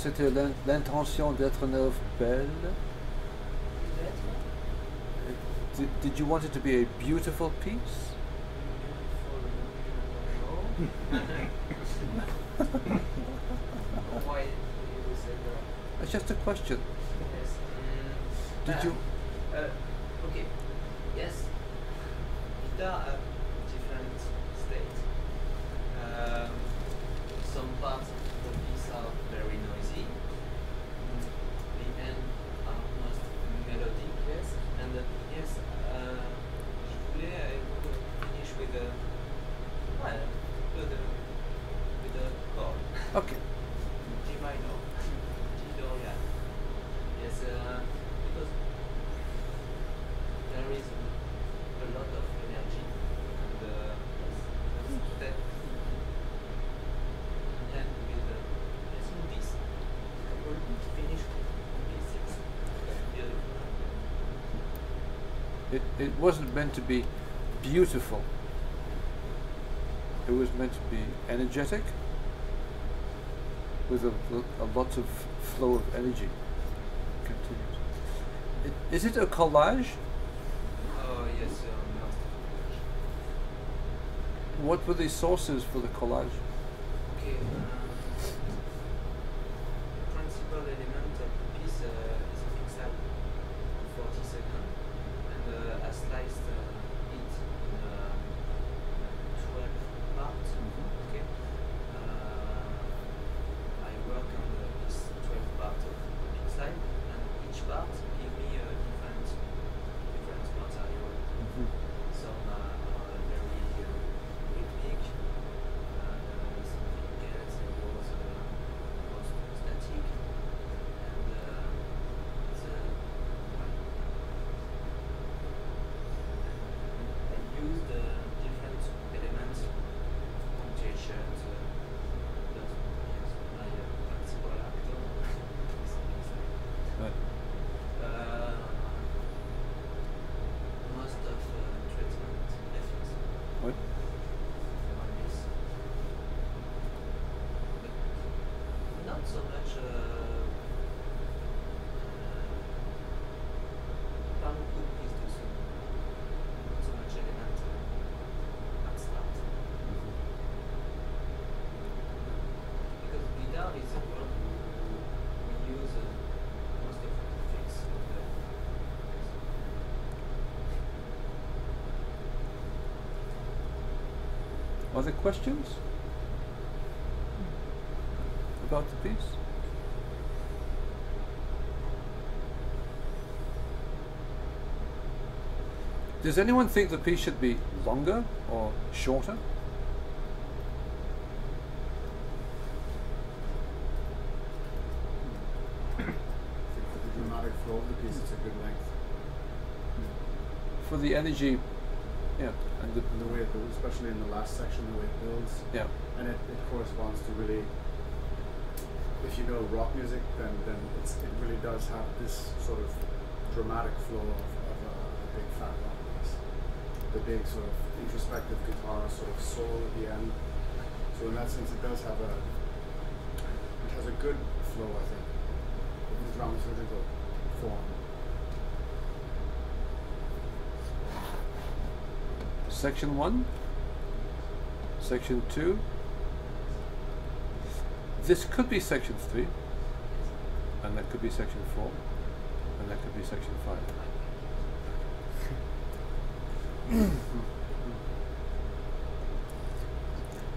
c'était l'intention d'être une œuvre belle? Did, did you want it to be a beautiful piece? Why you say that? It's just a question. Yes. Mm, Did uh, you? Uh, okay. Yes. Guitar have different states. Um, some parts of the piece are very noisy. The end are most melodic. Yes. And uh, yes, uh, je voulais uh, finish with a well, with a with a chord. Okay. G minor, G Dorian. Yes, uh, because there is a lot of energy and uh, yes, that and with uh, yes, in this couple finish this is beautiful. It, meant to be beautiful. It was meant to be energetic with a, a lot of flow of energy. Continues. It, is it a collage? Oh yes, um, most What were the sources for the collage? Okay. Um, the principal element of the piece uh, is a pixel, 40 second, and uh, I sliced uh, it in uh, 12 parts. Okay. Uh, I work on the, this 12 parts of pixel, and each part give me a different different material. Some uh, are very uh, rhythmic, uh, something else was uh, was static, and uh, it's uh, well, I used uh, different elements, punctuations, uh, that yes, my uh, principal actor, something like Right. uh, most of uh, treatment effects What? on this. But not so much uh, uh, pas beaucoup de prise de son. Not so much element uh, at start. Because guitar is a word we, we use uh, most of the effects in the Are there questions about the piece? Does anyone think the piece should be longer or shorter? I think for the dramatic builds, especially in the last section, the way it builds, yeah, and it, it corresponds to really. If you know rock music, then then it's, it really does have this sort of dramatic flow of, of uh, a, a big fat rock piece. The big sort of introspective guitar sort of soul at the end. So in that sense, it does have a. It has a good flow, I think, in the dramaturgical form. Section one, section two. This could be section three, and that could be section four, and that could be section five.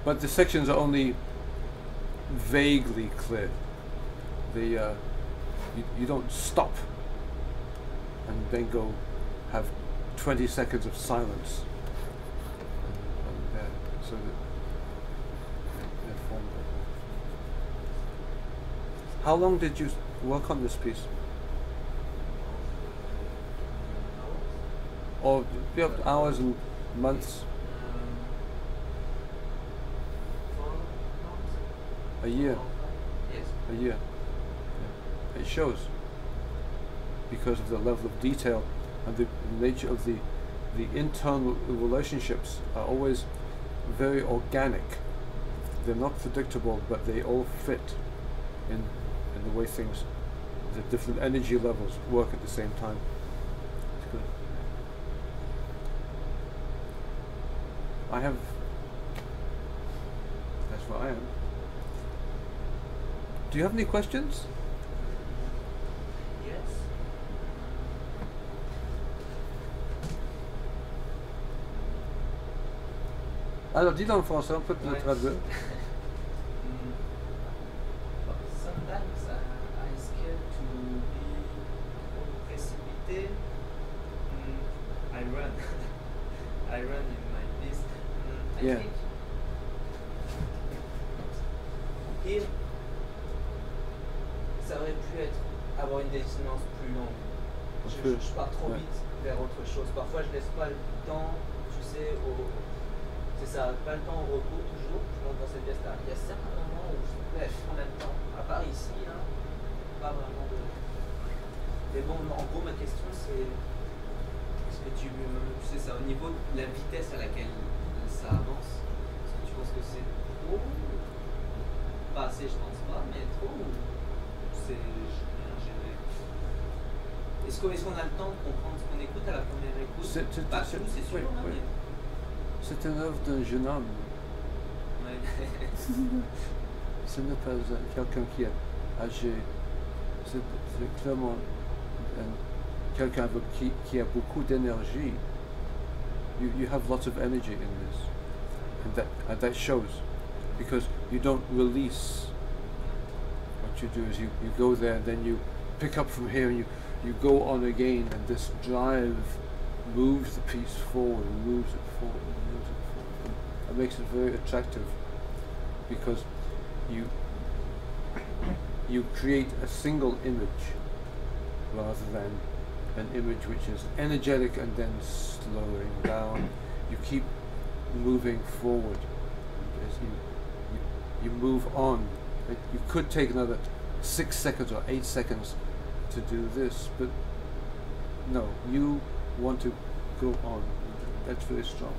but the sections are only vaguely clear. The uh, you, you don't stop and then go have 20 seconds of silence. And, and, uh, so that they- they're formed. How long did you work on this piece? Or you have hours and months, a year, Yes. a year. Yeah. It shows because of the level of detail and the nature of the the internal relationships are always very organic. They're not predictable, but they all fit in way things, the different energy levels work at the same time. It's good. I have. That's what I am. Do you have any questions? Yes. Alors, dis-le en français, on peut te le traduire. Je pense pas, mais trop c'est Est-ce qu'on a le temps de comprendre ce qu'on écoute à la première écoute? C'est- sûr, oui, oui. une œuvre d'un jeune homme. Ouais. Ce n'est pas euh, quelqu'un qui est âgé. C'est clairement un- quelqu'un qui a beaucoup d'énergie. You, you have lots of energy in this. And that, and that shows. Because you don't release. What you do is you, you go there and then you pick up from here and you, you go on again and this drive moves the piece forward and moves it forward and moves it forward. And it makes it very attractive because you you create a single image rather than an image which is energetic and then slowing down. You keep moving forward as you you, you move on. It, you could take another six seconds or eight seconds to do this, but no, you want to go on. That's very strong.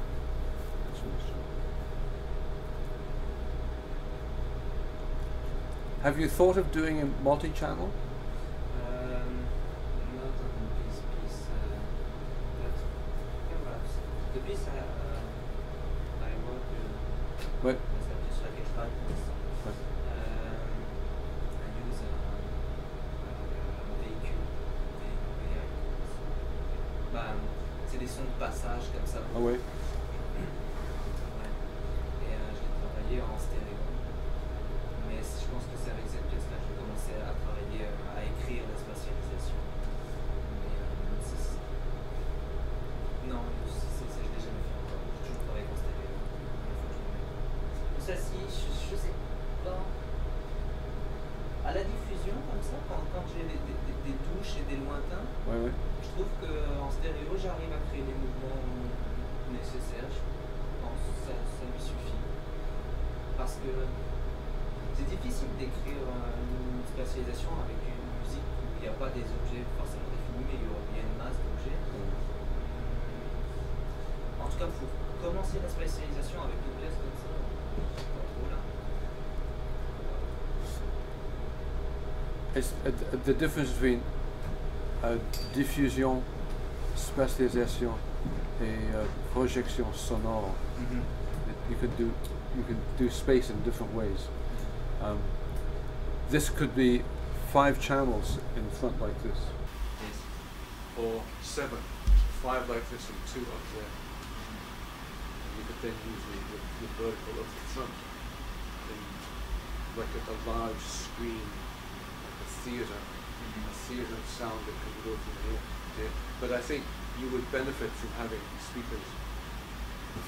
That's very strong. Have you thought of doing a multi-channel? Um, uh, the piece I la spatialisation avec une pièce comme ça, je suis pas trop là. It's uh, the difference between uh, diffusion, spatialisation, et uh, projection sonore. That You could do you could do space in different ways. Um, this could be five channels in front like this, Yes. or seven, five like this and two up there. You could then use the, the, vertical of the front in like at a large screen, like a theatre, mm-hmm. a theatre of sound that could go from here to. But I think you would benefit from having speakers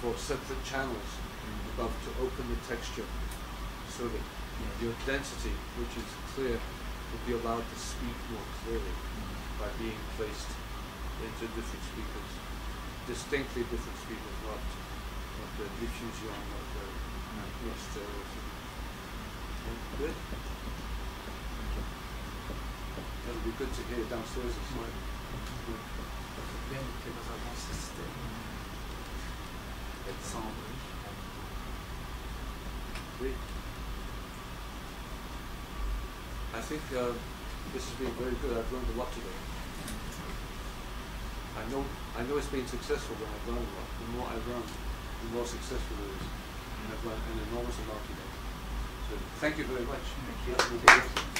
for separate channels mm-hmm. above to open the texture so that your density, which is clear, would be allowed to speak more clearly mm-hmm. by being placed into different speakers, distinctly different speakers, not the diffusion, not the. Yeah, Good. That'll be good to hear downstairs as well. I think uh, this has been very good. I've learned a lot today. I know I know it's been successful when I've learned a lot. The more I learn, the more successful it is. And I've learned an enormous amount today. So thank you very much. Thank you.